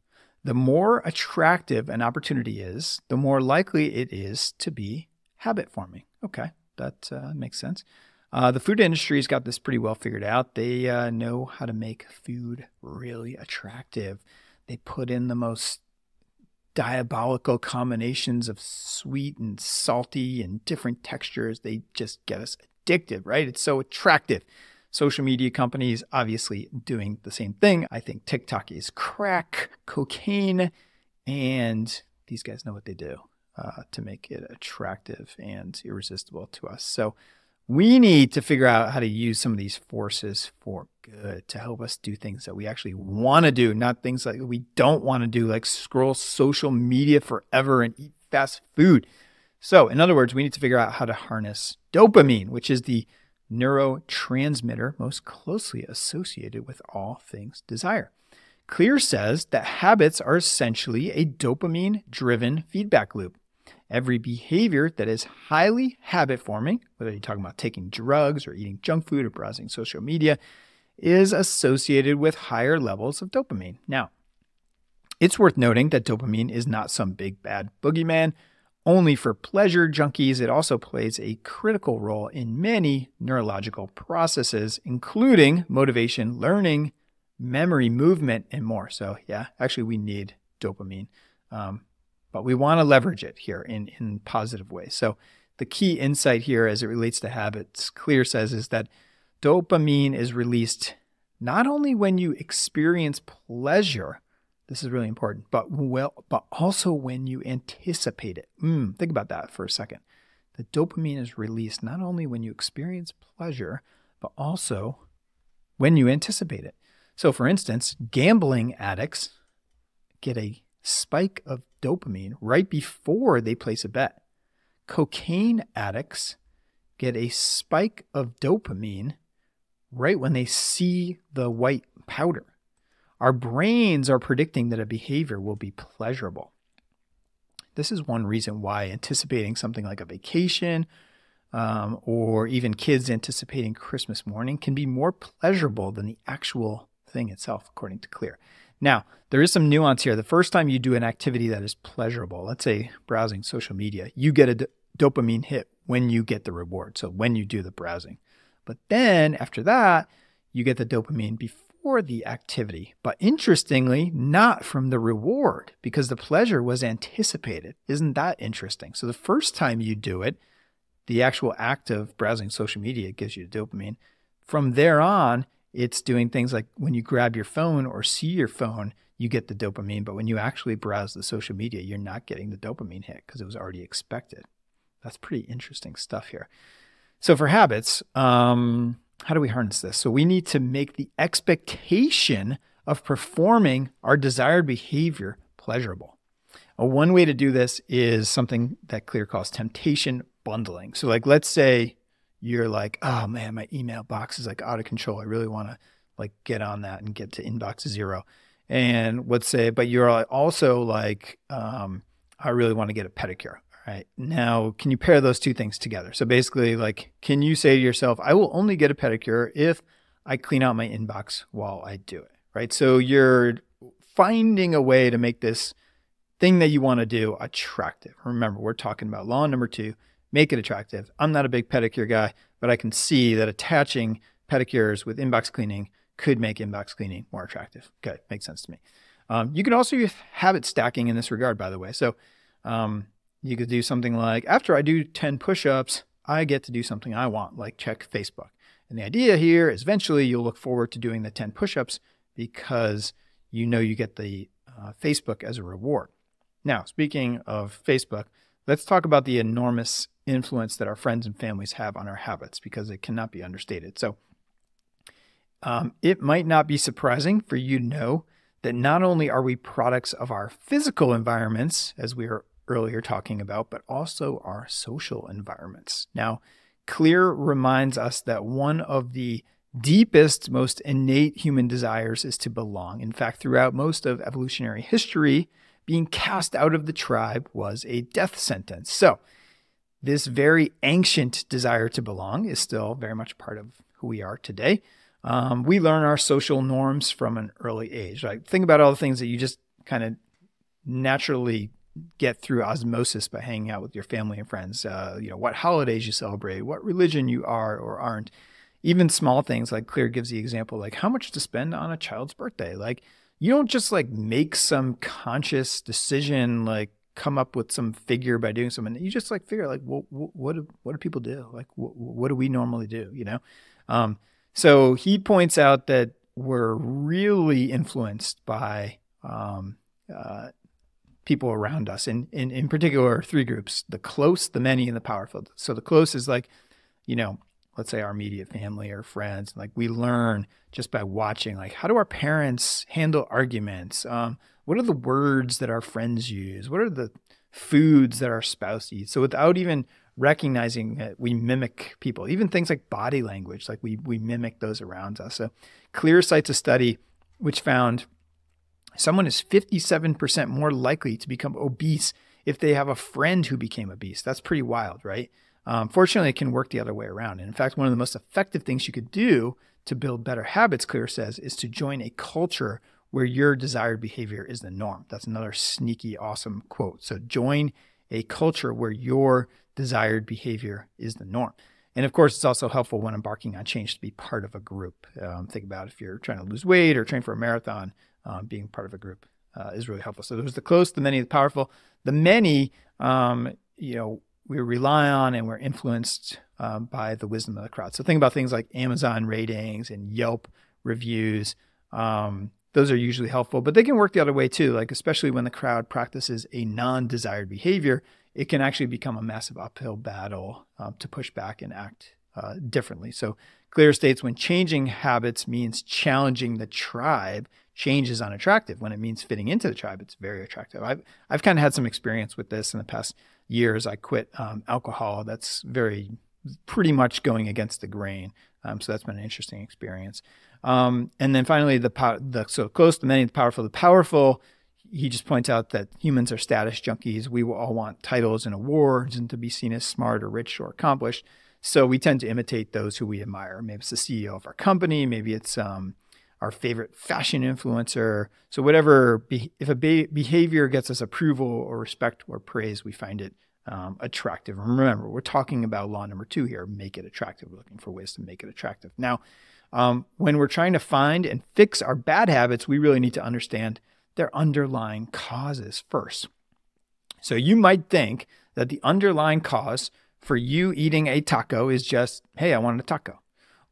The more attractive an opportunity is, the more likely it is to be habit forming. Okay, that uh, makes sense. Uh, the food industry's got this pretty well figured out. They uh, know how to make food really attractive. They put in the most diabolical combinations of sweet and salty and different textures. They just get us addicted, right? It's so attractive. Social media companies obviously doing the same thing. I think TikTok is crack, cocaine, and these guys know what they do uh, to make it attractive and irresistible to us. So we need to figure out how to use some of these forces for good to help us do things that we actually want to do, not things that we don't want to do, like scroll social media forever and eat fast food. So, in other words, we need to figure out how to harness dopamine, which is the neurotransmitter most closely associated with all things desire. Clear says that habits are essentially a dopamine driven feedback loop. Every behavior that is highly habit forming, whether you're talking about taking drugs or eating junk food or browsing social media, is associated with higher levels of dopamine. Now, it's worth noting that dopamine is not some big bad boogeyman only for pleasure junkies, it also plays a critical role in many neurological processes, including motivation, learning, memory, movement, and more. So, yeah, actually, we need dopamine, um, but we want to leverage it here in, in positive ways. So, the key insight here as it relates to habits, Clear says, is that dopamine is released not only when you experience pleasure, this is really important. But well, but also when you anticipate it. Mm, think about that for a second. The dopamine is released not only when you experience pleasure, but also when you anticipate it. So, for instance, gambling addicts get a spike of dopamine right before they place a bet. Cocaine addicts get a spike of dopamine right when they see the white powder. Our brains are predicting that a behavior will be pleasurable. This is one reason why anticipating something like a vacation um, or even kids anticipating Christmas morning can be more pleasurable than the actual thing itself, according to Clear. Now, there is some nuance here. The first time you do an activity that is pleasurable, let's say browsing social media, you get a d- dopamine hit when you get the reward. So when you do the browsing. But then after that, you get the dopamine before the activity, but interestingly, not from the reward because the pleasure was anticipated. Isn't that interesting? So the first time you do it, the actual act of browsing social media gives you dopamine. From there on, it's doing things like when you grab your phone or see your phone, you get the dopamine. But when you actually browse the social media, you're not getting the dopamine hit because it was already expected. That's pretty interesting stuff here. So for habits, um, how do we harness this? So we need to make the expectation of performing our desired behavior pleasurable. One way to do this is something that Clear calls temptation bundling. So, like, let's say you're like, oh man, my email box is like out of control. I really want to like get on that and get to inbox zero. And let's say, but you're also like, um, I really want to get a pedicure. All right. Now, can you pair those two things together? So basically, like, can you say to yourself, I will only get a pedicure if I clean out my inbox while I do it? Right. So you're finding a way to make this thing that you want to do attractive. Remember, we're talking about law number two make it attractive. I'm not a big pedicure guy, but I can see that attaching pedicures with inbox cleaning could make inbox cleaning more attractive. Okay, makes sense to me. Um, you can also use habit stacking in this regard, by the way. So um, you could do something like after I do 10 push ups, I get to do something I want, like check Facebook. And the idea here is eventually you'll look forward to doing the 10 push ups because you know you get the uh, Facebook as a reward. Now, speaking of Facebook, let's talk about the enormous influence that our friends and families have on our habits because it cannot be understated. So, um, it might not be surprising for you to know that not only are we products of our physical environments, as we were earlier talking about, but also our social environments. Now, Clear reminds us that one of the deepest, most innate human desires is to belong. In fact, throughout most of evolutionary history, being cast out of the tribe was a death sentence. So, this very ancient desire to belong is still very much part of who we are today. Um, we learn our social norms from an early age. Like think about all the things that you just kind of naturally get through osmosis by hanging out with your family and friends. Uh, you know what holidays you celebrate, what religion you are or aren't. Even small things like Clear gives the example like how much to spend on a child's birthday. Like you don't just like make some conscious decision like come up with some figure by doing something. You just like figure like what what do, what do people do? Like what, what do we normally do? You know. Um, so he points out that we're really influenced by um, uh, people around us, in, in in particular three groups: the close, the many, and the powerful. So the close is like, you know, let's say our immediate family or friends. Like we learn just by watching, like how do our parents handle arguments? Um, what are the words that our friends use? What are the foods that our spouse eats? So without even recognizing that we mimic people, even things like body language, like we, we mimic those around us. So Clear cites a study which found someone is 57% more likely to become obese if they have a friend who became obese. That's pretty wild, right? Um, fortunately, it can work the other way around. And in fact, one of the most effective things you could do to build better habits, Clear says, is to join a culture where your desired behavior is the norm. That's another sneaky, awesome quote. So join a culture where your desired behavior is the norm. And of course, it's also helpful when embarking on change to be part of a group. Um, think about if you're trying to lose weight or train for a marathon, um, being part of a group uh, is really helpful. So there's the close, the many, the powerful. The many, um, you know, we rely on and we're influenced um, by the wisdom of the crowd. So think about things like Amazon ratings and Yelp reviews. Um, those are usually helpful, but they can work the other way too. Like especially when the crowd practices a non-desired behavior, it can actually become a massive uphill battle um, to push back and act uh, differently. So Clear states when changing habits means challenging the tribe, change is unattractive. When it means fitting into the tribe, it's very attractive. I've I've kind of had some experience with this in the past years. I quit um, alcohol. That's very pretty much going against the grain. Um, so that's been an interesting experience. Um, and then finally, the, the so close, the many, the powerful, the powerful he just points out that humans are status junkies. We all want titles and awards and to be seen as smart or rich or accomplished. So we tend to imitate those who we admire. Maybe it's the CEO of our company. Maybe it's um, our favorite fashion influencer. So whatever, be- if a be- behavior gets us approval or respect or praise, we find it um, attractive. And remember, we're talking about law number two here: make it attractive. We're looking for ways to make it attractive. Now, um, when we're trying to find and fix our bad habits, we really need to understand their underlying causes first. So you might think that the underlying cause for you eating a taco is just, hey, I wanted a taco.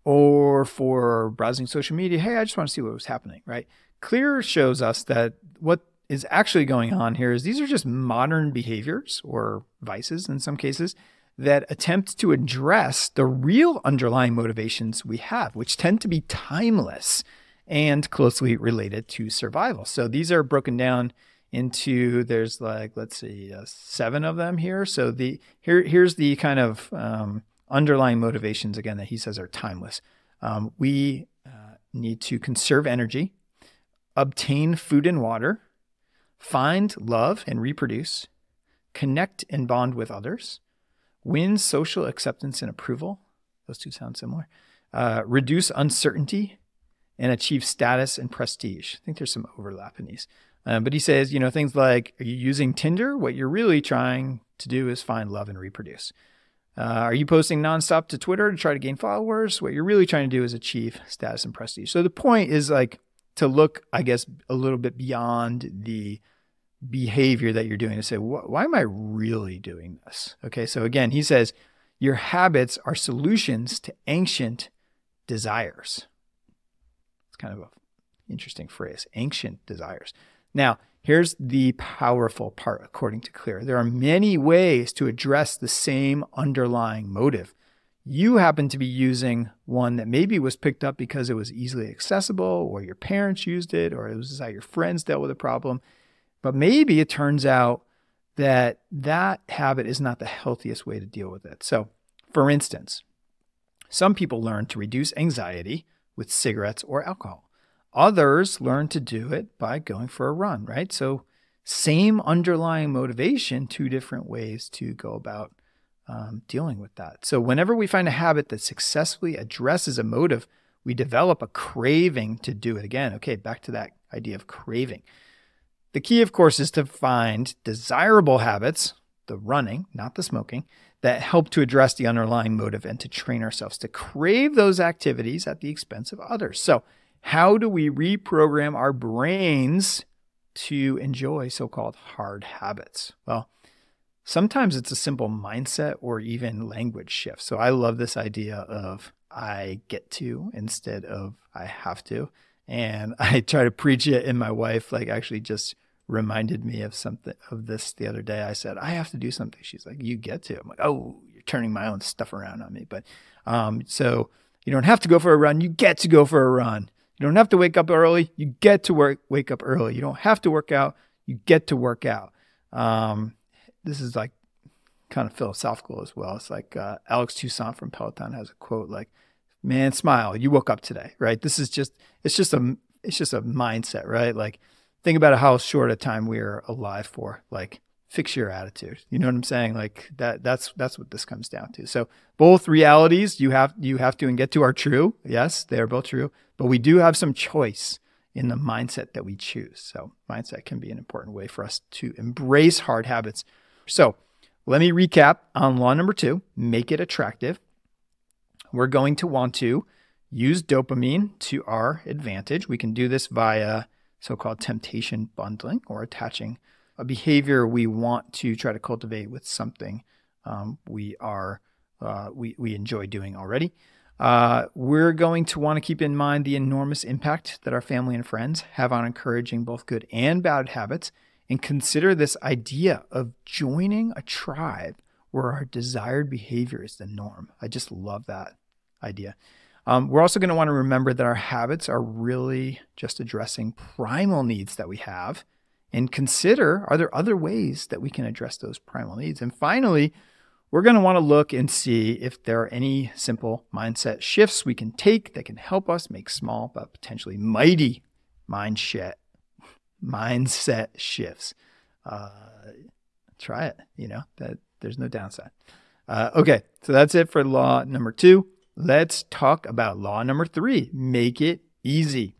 Or for browsing social media, hey, I just want to see what was happening, right? Clear shows us that what is actually going on here is these are just modern behaviors or vices in some cases that attempt to address the real underlying motivations we have, which tend to be timeless and closely related to survival. So these are broken down into there's like let's see uh, seven of them here. So the here here's the kind of um, underlying motivations again that he says are timeless. Um, we uh, need to conserve energy, obtain food and water, find love and reproduce, connect and bond with others, win social acceptance and approval. Those two sound similar. Uh, reduce uncertainty and achieve status and prestige. I think there's some overlap in these. Uh, but he says, you know, things like, are you using Tinder? What you're really trying to do is find love and reproduce. Uh, are you posting nonstop to Twitter to try to gain followers? What you're really trying to do is achieve status and prestige. So the point is like to look, I guess, a little bit beyond the behavior that you're doing to say, why am I really doing this? Okay. So again, he says, your habits are solutions to ancient desires. It's kind of an interesting phrase, ancient desires. Now, here's the powerful part, according to Clear. There are many ways to address the same underlying motive. You happen to be using one that maybe was picked up because it was easily accessible, or your parents used it, or it was how your friends dealt with a problem. But maybe it turns out that that habit is not the healthiest way to deal with it. So, for instance, some people learn to reduce anxiety with cigarettes or alcohol. Others learn to do it by going for a run, right? So, same underlying motivation, two different ways to go about um, dealing with that. So, whenever we find a habit that successfully addresses a motive, we develop a craving to do it again. Okay, back to that idea of craving. The key, of course, is to find desirable habits, the running, not the smoking, that help to address the underlying motive and to train ourselves to crave those activities at the expense of others. So, how do we reprogram our brains to enjoy so called hard habits? Well, sometimes it's a simple mindset or even language shift. So, I love this idea of I get to instead of I have to. And (laughs) I try to preach it, and my wife, like, actually just reminded me of something of this the other day. I said, I have to do something. She's like, You get to. I'm like, Oh, you're turning my own stuff around on me. But um, so you don't have to go for a run. You get to go for a run. You don't have to wake up early. You get to work, wake up early. You don't have to work out. You get to work out. Um, this is like kind of philosophical as well. It's like uh, Alex Toussaint from Peloton has a quote like, "Man, smile. You woke up today, right?" This is just it's just a it's just a mindset, right? Like think about how short a time we're alive for. Like fix your attitude. You know what I'm saying? Like that that's that's what this comes down to. So both realities you have you have to and get to are true. Yes, they are both true, but we do have some choice in the mindset that we choose. So mindset can be an important way for us to embrace hard habits. So let me recap on law number 2, make it attractive. We're going to want to use dopamine to our advantage. We can do this via so called temptation bundling or attaching a behavior we want to try to cultivate with something um, we are uh, we, we enjoy doing already. Uh, we're going to want to keep in mind the enormous impact that our family and friends have on encouraging both good and bad habits, and consider this idea of joining a tribe where our desired behavior is the norm. I just love that idea. Um, we're also going to want to remember that our habits are really just addressing primal needs that we have and consider are there other ways that we can address those primal needs? And finally, we're going to want to look and see if there are any simple mindset shifts we can take that can help us make small but potentially mighty mind shit, mindset shifts. Uh, try it. You know that there's no downside. Uh, okay, so that's it for law number two. Let's talk about law number three make it easy.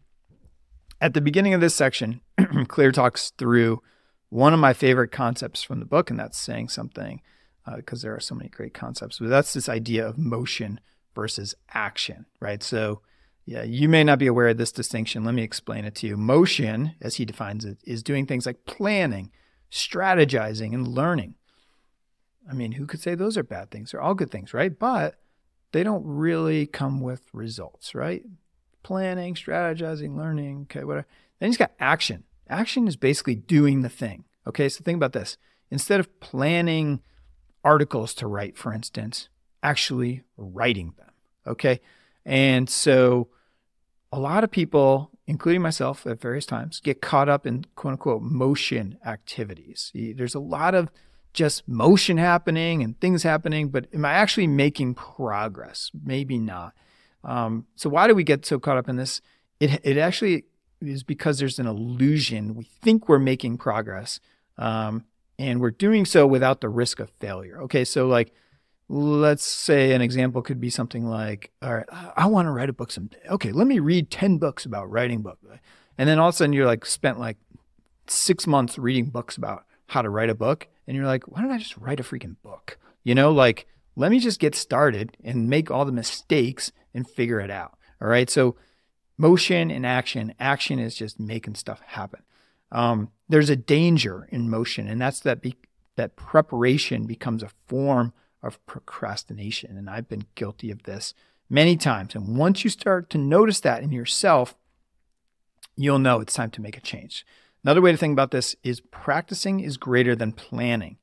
At the beginning of this section, (clears throat) Clear talks through one of my favorite concepts from the book, and that's saying something because uh, there are so many great concepts. But that's this idea of motion versus action, right? So, yeah, you may not be aware of this distinction. Let me explain it to you. Motion, as he defines it, is doing things like planning, strategizing, and learning. I mean, who could say those are bad things? They're all good things, right? But they don't really come with results, right? Planning, strategizing, learning, okay, whatever. Then he's got action. Action is basically doing the thing. Okay, so think about this. Instead of planning articles to write, for instance, actually writing them. Okay. And so a lot of people, including myself at various times, get caught up in quote unquote motion activities. There's a lot of just motion happening and things happening, but am I actually making progress? Maybe not. Um, so why do we get so caught up in this? it, it actually is because there's an illusion. We think we're making progress, um, and we're doing so without the risk of failure. Okay, so like, let's say an example could be something like, all right, I want to write a book someday. Okay, let me read 10 books about writing book. And then all of a sudden you're like spent like six months reading books about how to write a book. And you're like, why don't I just write a freaking book? You know, like, let me just get started and make all the mistakes and figure it out. All right. So motion and action. Action is just making stuff happen. Um, there's a danger in motion, and that's that be- that preparation becomes a form of procrastination. And I've been guilty of this many times. And once you start to notice that in yourself, you'll know it's time to make a change. Another way to think about this is practicing is greater than planning.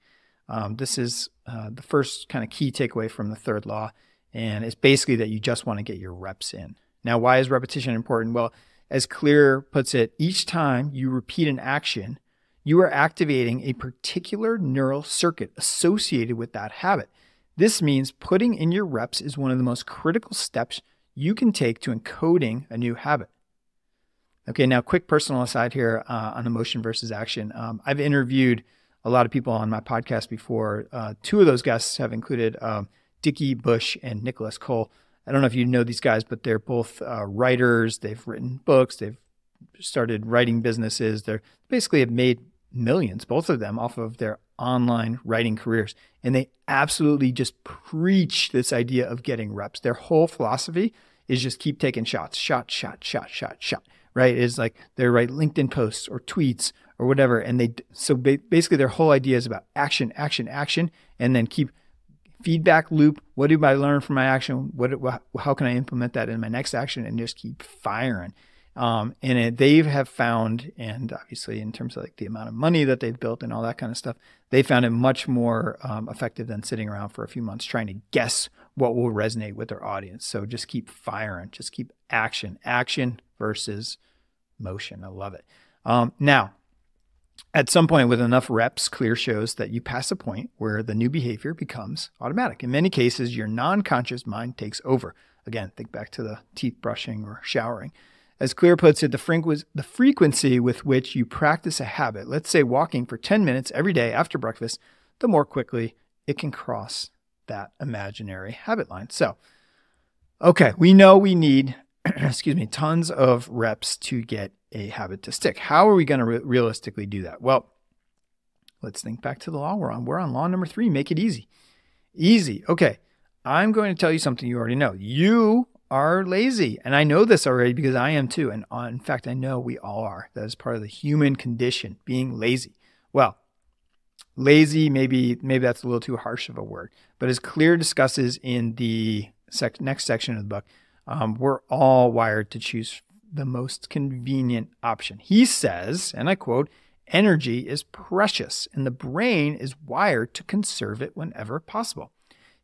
Um, this is uh, the first kind of key takeaway from the third law, and it's basically that you just want to get your reps in. Now, why is repetition important? Well, as Clear puts it, each time you repeat an action, you are activating a particular neural circuit associated with that habit. This means putting in your reps is one of the most critical steps you can take to encoding a new habit. Okay, now quick personal aside here uh, on motion versus action. Um, I've interviewed a lot of people on my podcast before. Uh, two of those guests have included um, Dickie Bush and Nicolas Cole. I don't know if you know these guys, but they're both uh, writers. They've written books. They've started writing businesses. They're basically have made millions, both of them, off of their online writing careers. And they absolutely just preach this idea of getting reps. Their whole philosophy is just keep taking shots, shot, shot, shot, shot, shot. Right? Is like they write LinkedIn posts or tweets or whatever, and they so basically their whole idea is about action, action, action, and then keep feedback loop. What do I learn from my action? What, how can I implement that in my next action and just keep firing? Um, and it, they have found, and obviously in terms of like the amount of money that they've built and all that kind of stuff, they found it much more um, effective than sitting around for a few months trying to guess what will resonate with their audience. So just keep firing, just keep action, action versus motion. I love it. Um, now, at some point, with enough reps, Clear shows that you pass a point where the new behavior becomes automatic. In many cases, your non conscious mind takes over. Again, think back to the teeth brushing or showering. As Clear puts it, the, the frequency with which you practice a habit, let's say walking for 10 minutes every day after breakfast, the more quickly it can cross that imaginary habit line. So, okay, we know we need, (clears throat) excuse me, tons of reps to get a habit to stick. How are we going to re- realistically do that? Well, let's think back to the law we're on. We're on law number three make it easy. Easy. Okay. I'm going to tell you something you already know. You are lazy. And I know this already because I am too. And uh, in fact, I know we all are. That is part of the human condition, being lazy. Well, lazy, maybe, maybe that's a little too harsh of a word. But as Clear discusses in the sec- next section of the book, um, we're all wired to choose the most convenient option. He says, and I quote, energy is precious and the brain is wired to conserve it whenever possible.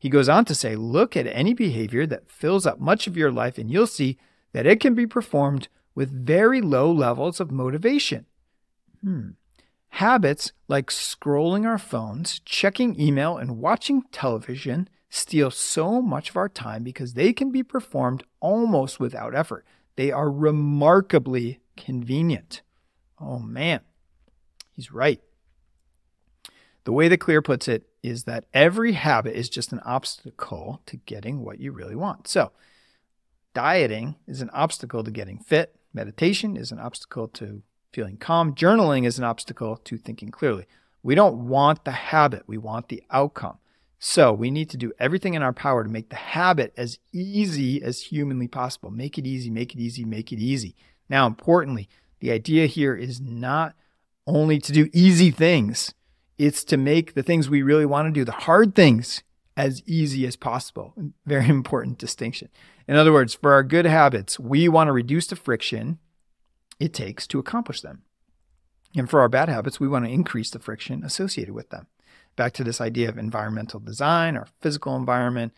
He goes on to say, look at any behavior that fills up much of your life and you'll see that it can be performed with very low levels of motivation. Hmm. Habits like scrolling our phones, checking email, and watching television steal so much of our time because they can be performed almost without effort. They are remarkably convenient. Oh man, he's right. The way that Clear puts it is that every habit is just an obstacle to getting what you really want. So, dieting is an obstacle to getting fit, meditation is an obstacle to feeling calm, journaling is an obstacle to thinking clearly. We don't want the habit, we want the outcome. So we need to do everything in our power to make the habit as easy as humanly possible. Make it easy, make it easy, make it easy. Now, importantly, the idea here is not only to do easy things, it's to make the things we really want to do, the hard things, as easy as possible. (laughs) Very important distinction. In other words, for our good habits, we want to reduce the friction it takes to accomplish them. And for our bad habits, we want to increase the friction associated with them back to this idea of environmental design or physical environment.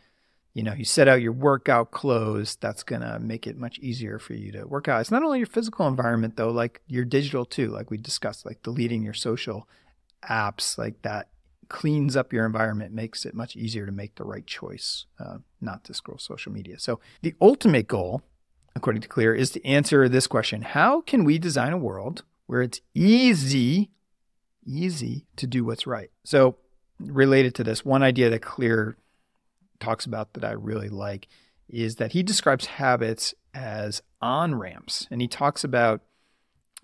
You know, you set out your workout clothes, that's going to make it much easier for you to work out. It's not only your physical environment, though, like your digital too, like we discussed, like deleting your social apps, like that cleans up your environment, makes it much easier to make the right choice, uh, not to scroll social media. So, the ultimate goal according to Clear, is to answer this question How can we design a world where it's easy, easy to do what's right? So, related to this, one idea that Clear talks about that I really like is that he describes habits as on ramps. And he talks about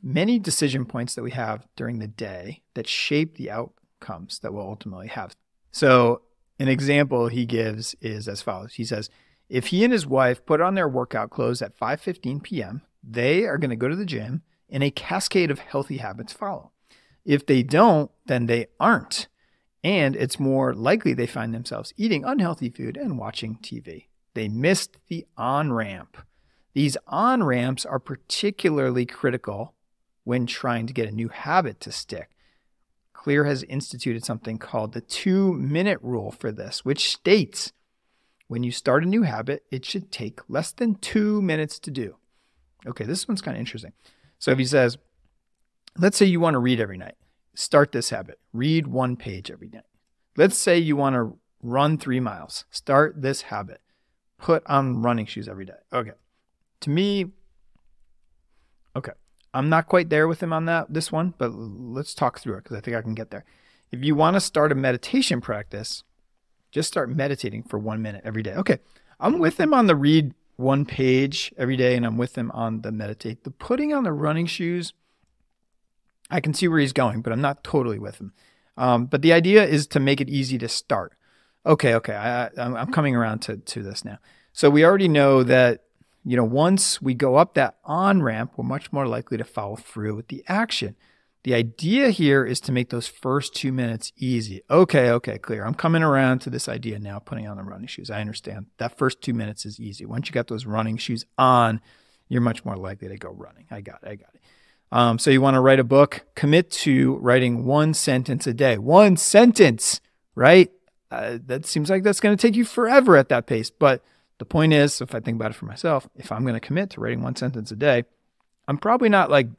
many decision points that we have during the day that shape the outcomes that we'll ultimately have. So, an example he gives is as follows. He says, if he and his wife put on their workout clothes at 5:15 p.m., they are going to go to the gym and a cascade of healthy habits follow. If they don't, then they aren't. And it's more likely they find themselves eating unhealthy food and watching TV. They missed the on ramp. These on ramps are particularly critical when trying to get a new habit to stick. Clear has instituted something called the two minute rule for this, which states when you start a new habit, it should take less than two minutes to do. Okay, this one's kind of interesting. So if he says, let's say you want to read every night, start this habit, read one page every night. Let's say you want to run three miles, start this habit, put on running shoes every day. Okay. To me, okay, I'm not quite there with him on that this one, but let's talk through it because I think I can get there. If you want to start a meditation practice, just start meditating for one minute every day. Okay. I'm with him on the read one page every day, and I'm with him on the meditate. The putting on the running shoes, I can see where he's going, but I'm not totally with him. Um, but the idea is to make it easy to start. Okay, okay, I, I'm coming around to, to this now. So we already know that you know once we go up that on ramp, we're much more likely to follow through with the action. The idea here is to make those first two minutes easy. Okay, okay, clear. I'm coming around to this idea now, putting on the running shoes. I understand. That first two minutes is easy. Once you got those running shoes on, you're much more likely to go running. I got it. I got it. Um, so you want to write a book, commit to writing one sentence a day. One sentence, right? Uh, that seems like that's going to take you forever at that pace. But the point is, if I think about it for myself, if I'm going to commit to writing one sentence a day, I'm probably not like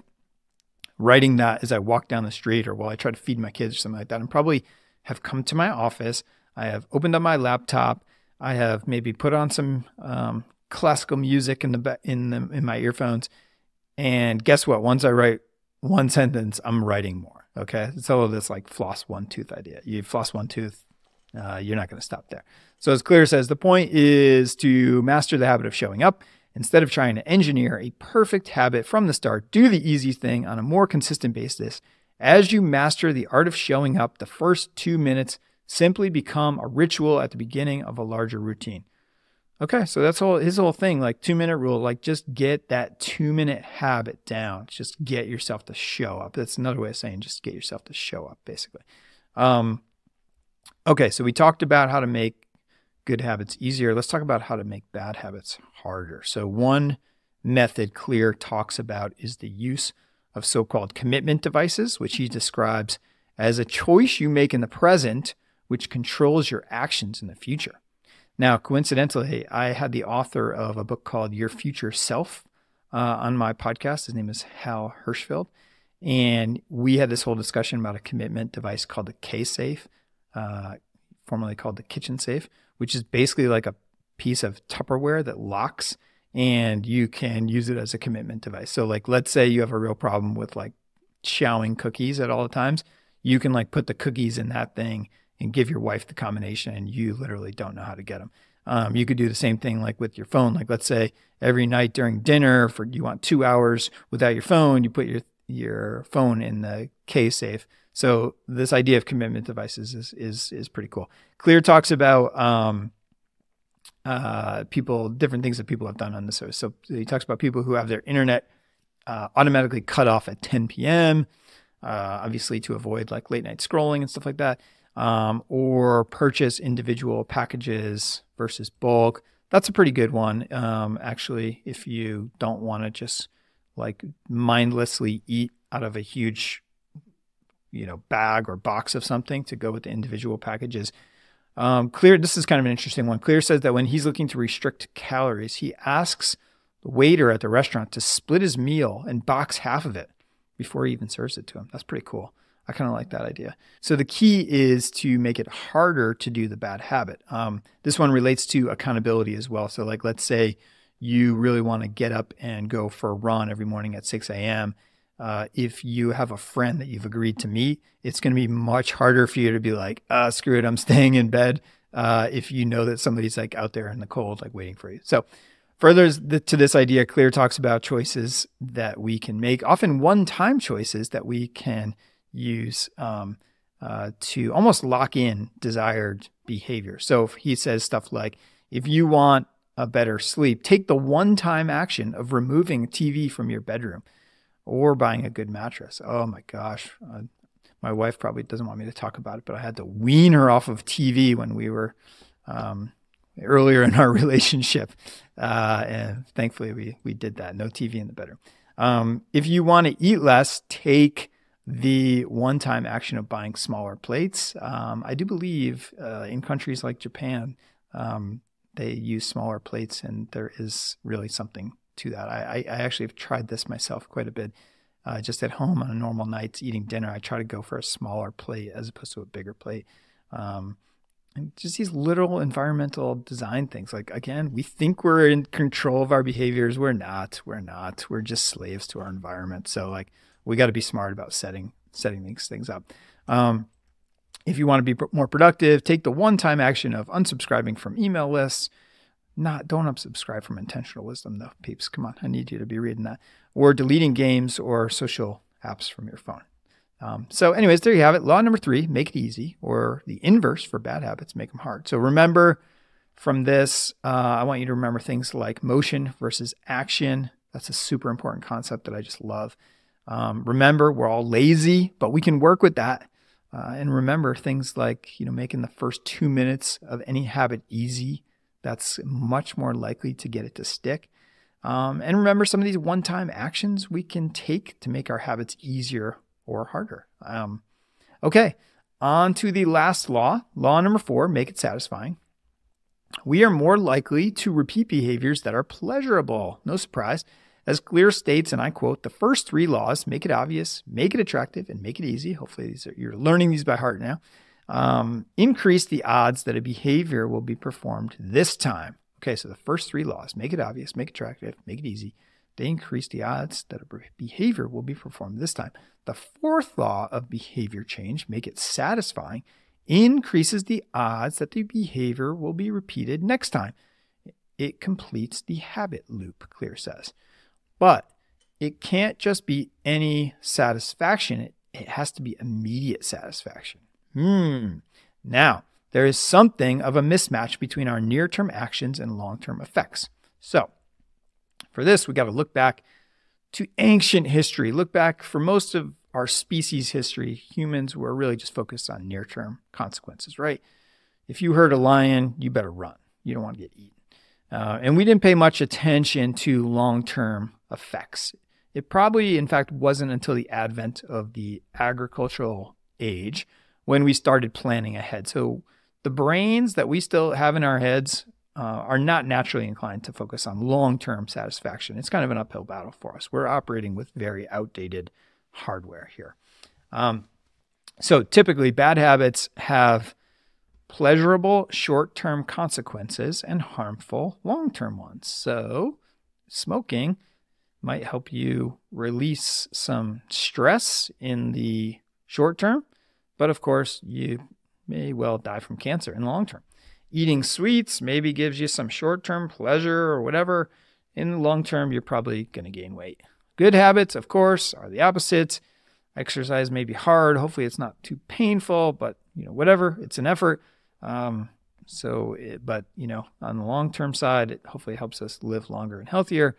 writing that as I walk down the street or while I try to feed my kids or something like that. And probably have come to my office. I have opened up my laptop. I have maybe put on some um, classical music in the in the in my earphones. And guess what? Once I write one sentence, I'm writing more. Okay, it's all of this like floss one tooth idea. You floss one tooth, uh, you're not going to stop there. So as Clear says, the point is to master the habit of showing up Instead of trying to engineer a perfect habit from the start, do the easy thing on a more consistent basis. As you master the art of showing up, the first two minutes simply become a ritual at the beginning of a larger routine. Okay, so that's all his whole thing, like two minute rule, like just get that two minute habit down. Just get yourself to show up. That's another way of saying just get yourself to show up, basically. Um, okay, so we talked about how to make good habits easier, let's talk about how to make bad habits harder. So, one method Clear talks about is the use of so called commitment devices, which he describes as a choice you make in the present which controls your actions in the future. Now, coincidentally, I had the author of a book called Your Future Self uh, on my podcast. His name is Hal Hershfield. And we had this whole discussion about a commitment device called the K Safe, uh, formerly called the Kitchen Safe, which is basically like a piece of Tupperware that locks and you can use it as a commitment device. So like let's say you have a real problem with like chowing cookies at all the times, you can like put the cookies in that thing and give your wife the combination and you literally don't know how to get them. Um, you could do the same thing like with your phone. Like let's say every night during dinner for you want two hours without your phone, you put your your phone in the K safe so this idea of commitment devices is is is pretty cool. Clear talks about um, uh, people different things that people have done on the service. So he talks about people who have their internet uh, automatically cut off at 10 p.m. Uh, obviously to avoid like late night scrolling and stuff like that, um, or purchase individual packages versus bulk. That's a pretty good one, um, actually. If you don't want to just like mindlessly eat out of a huge you know bag or box of something to go with the individual packages. Um, Clear, this is kind of an interesting one. Clear says that when he's looking to restrict calories, he asks the waiter at the restaurant to split his meal and box half of it before he even serves it to him. That's pretty cool. I kind of like that idea. So the key is to make it harder to do the bad habit. Um, this one relates to accountability as well. So like, let's say you really want to get up and go for a run every morning at 6 a.m., uh, if you have a friend that you've agreed to meet, it's going to be much harder for you to be like, ah, screw it, I'm (laughs) staying in bed. Uh, if you know that somebody's like out there in the cold, like waiting for you. So, further to this idea, Clear talks about choices that we can make, often one time choices that we can use um, uh, to almost lock in desired behavior. So, if he says stuff like, if you want a better sleep, take the one time action of removing TV from your bedroom or buying a good mattress. Oh my gosh. Uh, my wife probably doesn't want me to talk about it, but I had to wean her off of TV when we were um, earlier in our (laughs) relationship. Uh, and thankfully, we, we did that. No TV in the bedroom. Um, if you want to eat less, take the one time action of buying smaller plates. Um, I do believe uh, in countries like Japan, um, they use smaller plates, and there is really something to that. I, I actually have tried this myself quite a bit. Uh, just at home on a normal night eating dinner, I try to go for a smaller plate as opposed to a bigger plate. Um, and just these little environmental design things. Like again, we think we're in control of our behaviors. We're not. We're not. We're just slaves to our environment. So like we got to be smart about setting setting these things up. Um, if you want to be more productive, take the one-time action of unsubscribing from email lists not don't unsubscribe from intentional wisdom though peeps. Come on. I need you to be reading that. Or deleting games or social apps from your phone. Um, so anyways there you have it. Law number three make it easy or the inverse for bad habits make them hard. So remember from this uh, i want you to remember things like motion versus action. That's a super important concept that i just love. Um, remember we're all lazy but we can work with that. Uh, and remember things like you know making the first two minutes of any habit easy that's much more likely to get it to stick. Um, and remember some of these one time actions we can take to make our habits easier or harder. Um, okay, on to the last law. Law number four make it satisfying. We are more likely to repeat behaviors that are pleasurable. No surprise. As Clear states, and I quote, the first three laws make it obvious, make it attractive, and make it easy. Hopefully, these are, you're learning these by heart now um, increase the odds that a behavior will be performed this time. Okay, so the first three laws make it obvious, make it attractive, make it easy. They increase the odds that a behavior will be performed this time. The fourth law of behavior change, make it satisfying, increases the odds that the behavior will be repeated next time. It completes the habit loop, Clear says. But it can't just be any satisfaction, it, it has to be immediate satisfaction. Hmm. Now, there is something of a mismatch between our near term actions and long term effects. So, for this, we got to look back to ancient history. Look back for most of our species history, humans were really just focused on near term consequences, right? If you hurt a lion, you better run. You don't want to get eaten. Uh, and we didn't pay much attention to long term effects. It probably, in fact, wasn't until the advent of the agricultural age when we started planning ahead. So the brains that we still have in our heads uh, are not naturally inclined to focus on long term satisfaction. It's kind of an uphill battle for us. We're operating with very outdated hardware here. Um, so typically, bad habits have pleasurable short term consequences and harmful long term ones. So, smoking might help you release some stress in the short term but of course, you may well die from cancer in the long term. Eating sweets maybe gives you some short term pleasure or whatever. In the long term, you're probably going to gain weight. Good habits, of course, are the opposite. Exercise may be hard. Hopefully, it's not too painful, but you know, whatever. It's an effort. Um, so, it, but you know, on the long term side, it hopefully helps us live longer and healthier.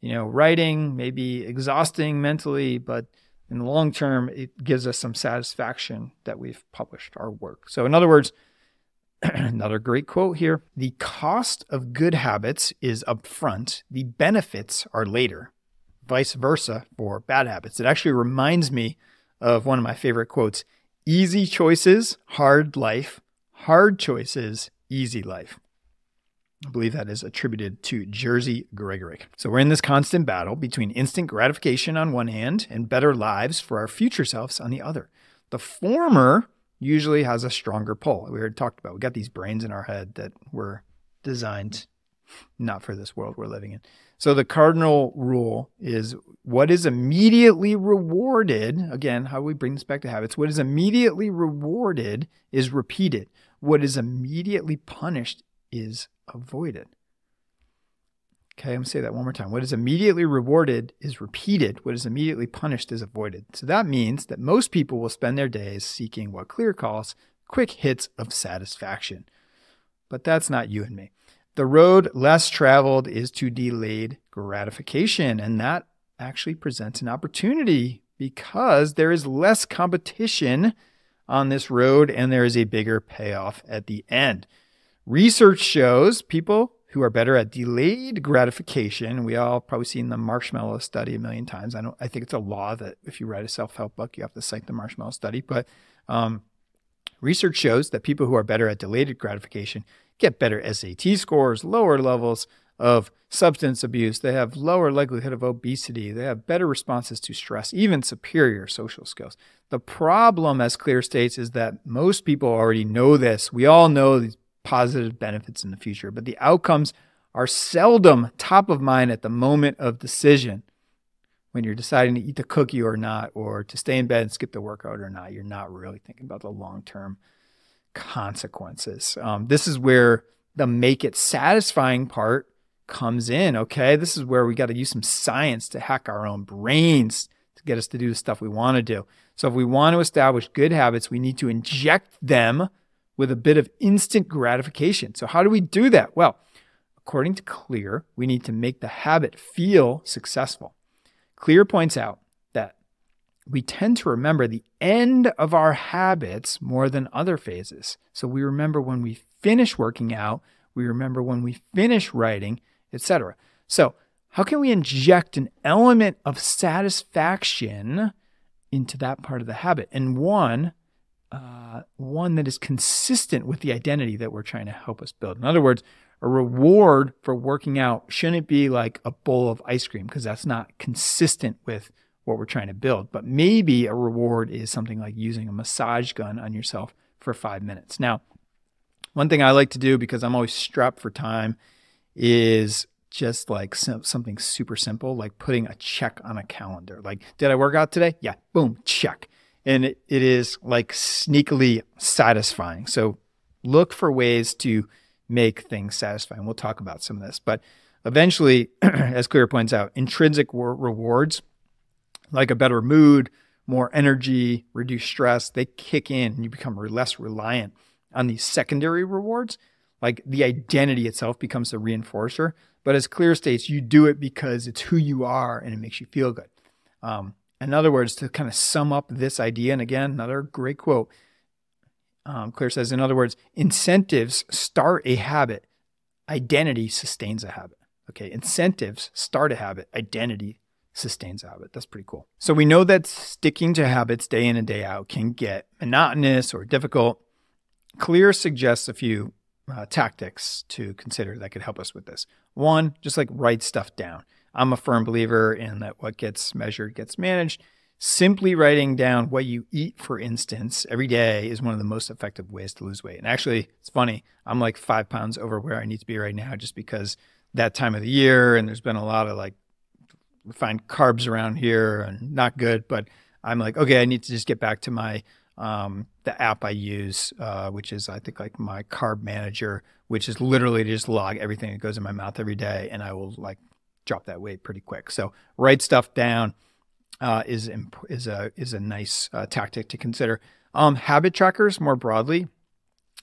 You know, writing may be exhausting mentally, but in the long term, it gives us some satisfaction that we've published our work. So, in other words, (clears throat) another great quote here the cost of good habits is upfront, the benefits are later. Vice versa for bad habits. It actually reminds me of one of my favorite quotes easy choices, hard life, hard choices, easy life. I believe that is attributed to Jerzy Gregorek. So we're in this constant battle between instant gratification on one hand and better lives for our future selves on the other. The former usually has a stronger pull. We already talked about. We got these brains in our head that were designed not for this world we're living in. So the cardinal rule is what is immediately rewarded, again, how do we bring this back to habits? What is immediately rewarded is repeated. What is immediately punished is avoided. Okay, I'm gonna say that one more time. What is immediately rewarded is repeated. What is immediately punished is avoided. So that means that most people will spend their days seeking what Clear calls quick hits of satisfaction. But that's not you and me. The road less traveled is to delayed gratification, and that actually presents an opportunity because there is less competition on this road and there is a bigger payoff at the end. Research shows people who are better at delayed gratification. We all probably seen the marshmallow study a million times. I don't. I think it's a law that if you write a self-help book, you have to cite the marshmallow study. But um, research shows that people who are better at delayed gratification get better SAT scores, lower levels of substance abuse. They have lower likelihood of obesity. They have better responses to stress, even superior social skills. The problem, as Clear states, is that most people already know this. We all know these positive benefits in the future, but the outcomes are seldom top of mind at the moment of decision. When you're deciding to eat the cookie or not, or to stay in bed and skip the workout or not, you're not really thinking about the long term consequences. Um, this is where the make it satisfying part comes in. Okay. This is where we got to use some science to hack our own brains to get us to do the stuff we want to do. So, if we want to establish good habits, we need to inject them with a bit of instant gratification. So, how do we do that? Well, according to Clear, we need to make the habit feel successful. Clear points out that we tend to remember the end of our habits more than other phases. So, we remember when we finish working out, we remember when we finish writing, etc. So, how can we inject an element of satisfaction into that part of the habit? And one uh, one that is consistent with the identity that we're trying to help us build. In other words, a reward for working out shouldn't be like a bowl of ice cream because that's not consistent with what we're trying to build. But maybe a reward is something like using a massage gun on yourself for five minutes. Now, one thing I like to do because I'm always strapped for time is just like something super simple, like putting a check on a calendar. Like, did I work out today? Yeah, boom, check and it, is like sneakily satisfying. So look for ways to make things satisfying. We'll talk about some of this, but eventually, (clears throat) as Clear points out, intrinsic rewards like a better mood, more energy, reduced stress, they kick in and you become less reliant on these secondary rewards. Like the identity itself becomes the reinforcer. But as Clear states, you do it because it's who you are and it makes you feel good. Um, in other words, to kind of sum up this idea, and again, another great quote, um, Clear says, in other words, incentives start a habit, identity sustains a habit. Okay, incentives start a habit, identity sustains a habit. That's pretty cool. So we know that sticking to habits day in and day out can get monotonous or difficult. Clear suggests a few uh, tactics to consider that could help us with this. One, just like write stuff down. I'm a firm believer in that what gets measured gets managed. Simply writing down what you eat, for instance, every day is one of the most effective ways to lose weight. And actually, it's funny, I'm like five pounds over where I need to be right now just because that time of the year and there's been a lot of like refined carbs around here and not good. But I'm like, okay, I need to just get back to my um, the app I use, uh, which is I think like my carb manager, which is literally to just log everything that goes in my mouth every day, and I will like drop that weight pretty quick. So write stuff down uh, is is a is a nice uh, tactic to consider. Um, habit trackers more broadly,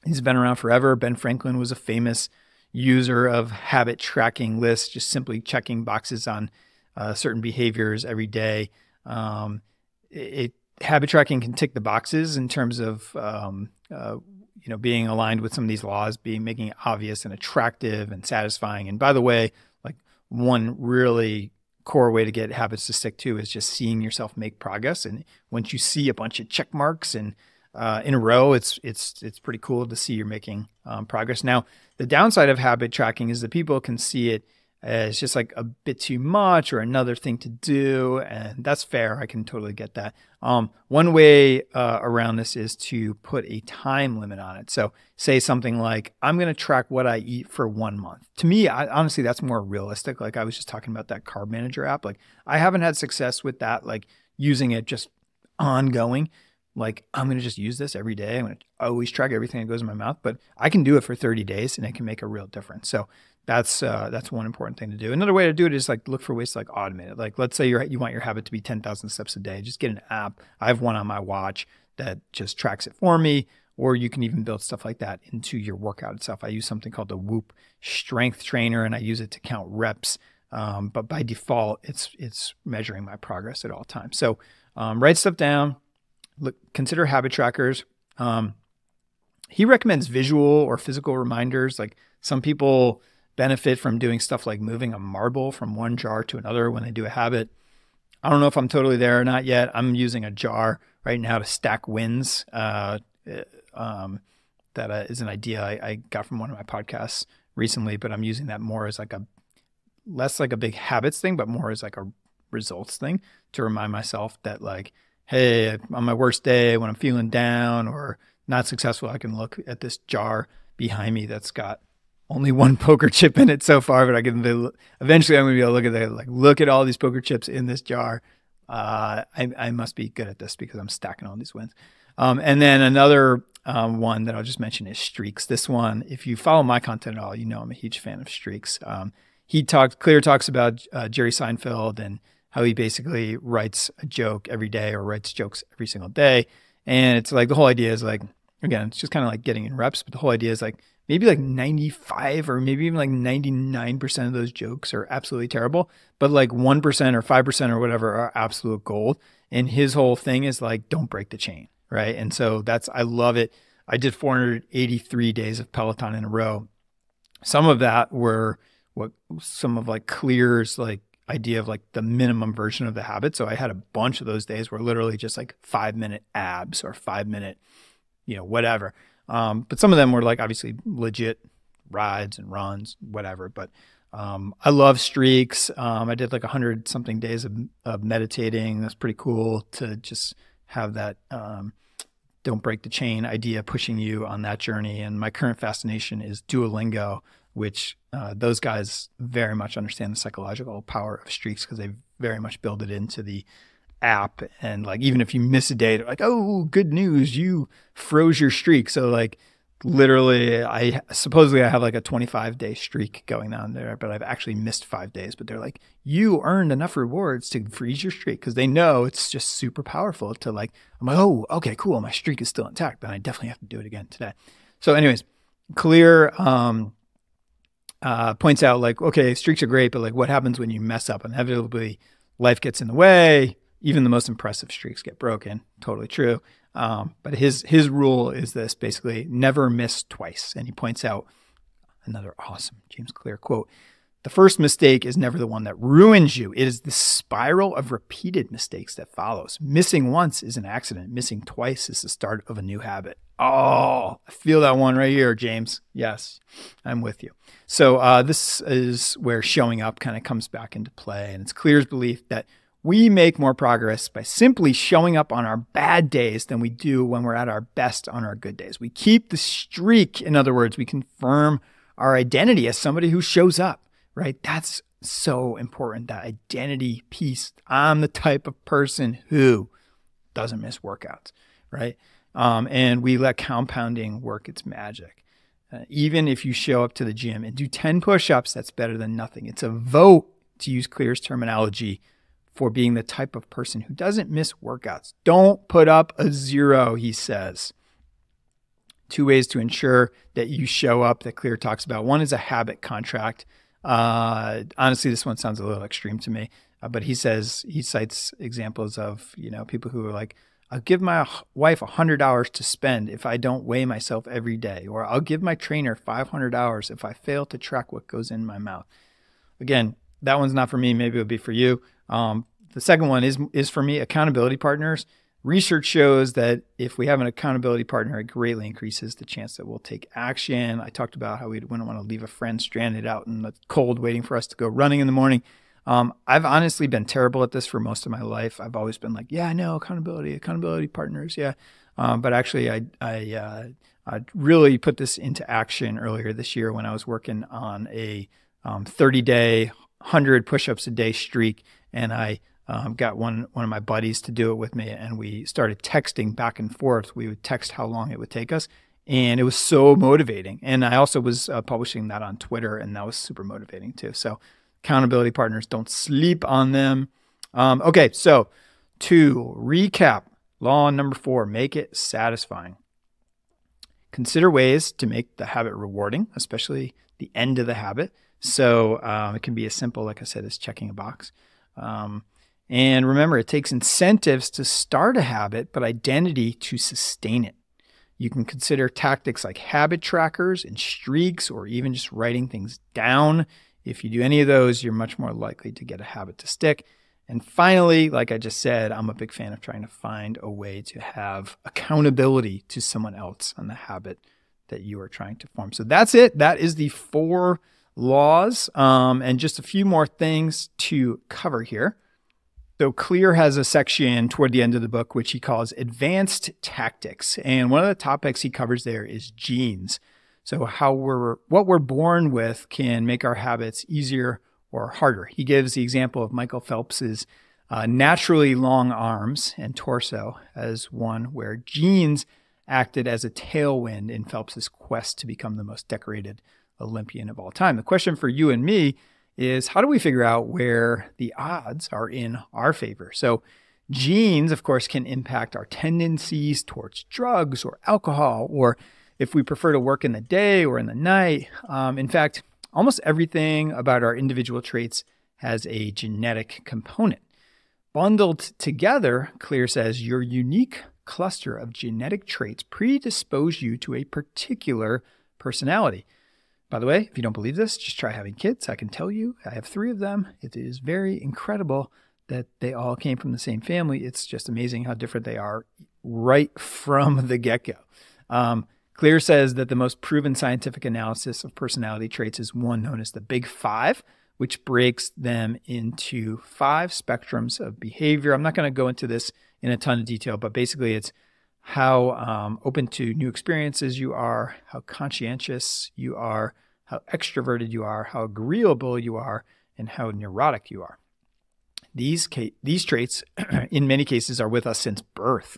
he's been around forever. Ben Franklin was a famous user of habit tracking lists, just simply checking boxes on uh, certain behaviors every day. Um, it, habit tracking can tick the boxes in terms of um, uh, you know being aligned with some of these laws, being making it obvious and attractive and satisfying. And by the way, one really core way to get habits to stick to is just seeing yourself make progress. And once you see a bunch of check marks and uh, in a row, it's it's it's pretty cool to see you're making um, progress. Now, the downside of habit tracking is that people can see it it's just like a bit too much or another thing to do. And that's fair. I can totally get that. Um, one way uh, around this is to put a time limit on it. So say something like, I'm going to track what I eat for one month. To me, I, honestly, that's more realistic. Like I was just talking about that carb manager app. Like I haven't had success with that, like using it just ongoing. Like I'm going to just use this every day. I'm going to always track everything that goes in my mouth, but I can do it for 30 days and it can make a real difference. So that's uh, that's one important thing to do. Another way to do it is like look for ways to like automate it. Like let's say you you want your habit to be 10,000 steps a day. Just get an app. I have one on my watch that just tracks it for me. Or you can even build stuff like that into your workout itself. I use something called the Whoop Strength Trainer, and I use it to count reps. Um, but by default, it's it's measuring my progress at all times. So um, write stuff down. Look, consider habit trackers. Um, he recommends visual or physical reminders. Like some people benefit from doing stuff like moving a marble from one jar to another when they do a habit. I don't know if I'm totally there or not yet. I'm using a jar right now to stack wins. Uh, um, that uh, is an idea I, I, got from one of my podcasts recently, but I'm using that more as like a less like a big habits thing, but more as like a results thing to remind myself that like, hey, on my worst day when I'm feeling down or not successful, I can look at this jar behind me that's got only one (laughs) poker chip in it so far, but I can eventually I'm gonna be able to look at that like look at all these poker chips in this jar. Uh, I, I must be good at this because I'm stacking all these wins. Um, and then another um, one that I'll just mention is streaks. This one, if you follow my content at all, you know I'm a huge fan of streaks. Um, he talks, Clear talks about uh, Jerry Seinfeld and how he basically writes a joke every day or writes jokes every single day. And it's like the whole idea is like, again, it's just kind of like getting in reps, but the whole idea is like maybe like 95 or maybe even like 99% of those jokes are absolutely terrible, but like 1% or 5% or whatever are absolute gold. And his whole thing is like, don't break the chain right? And so that's I love it. I did 483 days of Peloton in a row. Some of that were what some of like Clear's like idea of like the minimum version of the habit. So I had a bunch of those days where literally just like five minute abs or five minute, you know, whatever. Um, but some of them were like obviously legit rides and runs, whatever. But um, I love streaks. Um, I did like a hundred something days of, of meditating. That's pretty cool to just have that um, don't break the chain idea pushing you on that journey. And my current fascination is Duolingo, which uh, those guys very much understand the psychological power of streaks because they very much build it into the app. And like, even if you miss a day, like, oh, good news, you froze your streak. So, like, literally i supposedly i have like a 25 day streak going on there but i've actually missed five days but they're like you earned enough rewards to freeze your streak because they know it's just super powerful to like i'm like oh okay cool my streak is still intact then i definitely have to do it again today so anyways clear um, uh, points out like okay streaks are great but like what happens when you mess up inevitably life gets in the way even the most impressive streaks get broken totally true um, but his his rule is this basically never miss twice. And he points out another awesome James Clear quote. The first mistake is never the one that ruins you. It is the spiral of repeated mistakes that follows. Missing once is an accident. Missing twice is the start of a new habit. Oh, I feel that one right here, James. Yes, I'm with you. So uh, this is where showing up kind of comes back into play, and it's Clear's belief that we make more progress by simply showing up on our bad days than we do when we're at our best on our good days. We keep the streak. In other words, we confirm our identity as somebody who shows up, right? That's so important, that identity piece. I'm the type of person who doesn't miss workouts, right? Um, and we let compounding work its magic. Uh, even if you show up to the gym and do 10 push ups, that's better than nothing. It's a vote, to use Clear's terminology, for being the type of person who doesn't miss workouts. Don't put up a zero, he says. Two ways to ensure that you show up that Clear talks about. One is a habit contract. Uh, honestly, this one sounds a little extreme to me, uh, but he says he cites examples of you know people who are like, I'll give my wife a hundred hours to spend if I don't weigh myself every day, or I'll give my trainer five hundred hours if I fail to track what goes in my mouth. Again, that one's not for me. Maybe it'll be for you. Um, the second one is is for me accountability partners Research shows that if we have an accountability partner, it greatly increases the chance that we'll take action. I talked about how we wouldn't want to leave a friend stranded out in the cold waiting for us to go running in the morning. Um, I've honestly been terrible at this for most of my life. I've always been like, yeah, I know accountability, accountability partners, yeah. Um, but actually, I I, uh, I really put this into action earlier this year when I was working on a um, 30 day, 100 push ups a day streak, and I um, got one one of my buddies to do it with me, and we started texting back and forth. We would text how long it would take us, and it was so motivating. And I also was uh, publishing that on Twitter, and that was super motivating too. So, accountability partners, don't sleep on them. Um, okay, so to recap, law number four: make it satisfying. Consider ways to make the habit rewarding, especially the end of the habit. So um, it can be as simple, like I said, as checking a box. Um, and remember, it takes incentives to start a habit, but identity to sustain it. You can consider tactics like habit trackers and streaks, or even just writing things down. If you do any of those, you're much more likely to get a habit to stick. And finally, like I just said, I'm a big fan of trying to find a way to have accountability to someone else on the habit that you are trying to form. So that's it. That is the four laws um, and just a few more things to cover here. So Clear has a section toward the end of the book which he calls advanced tactics. And one of the topics he covers there is genes. So how we're what we're born with can make our habits easier or harder. He gives the example of Michael Phelps's uh, naturally long arms and torso as one where genes acted as a tailwind in Phelps's quest to become the most decorated Olympian of all time. The question for you and me is how do we figure out where the odds are in our favor? So, genes, of course, can impact our tendencies towards drugs or alcohol, or if we prefer to work in the day or in the night. Um, in fact, almost everything about our individual traits has a genetic component. Bundled together, Clear says your unique cluster of genetic traits predispose you to a particular personality. By the way, if you don't believe this, just try having kids. I can tell you, I have three of them. It is very incredible that they all came from the same family. It's just amazing how different they are right from the get go. Um, Clear says that the most proven scientific analysis of personality traits is one known as the Big Five, which breaks them into five spectrums of behavior. I'm not going to go into this in a ton of detail, but basically it's how um, open to new experiences you are, how conscientious you are, how extroverted you are, how agreeable you are, and how neurotic you are. These, ca- these traits, (clears throat) in many cases, are with us since birth.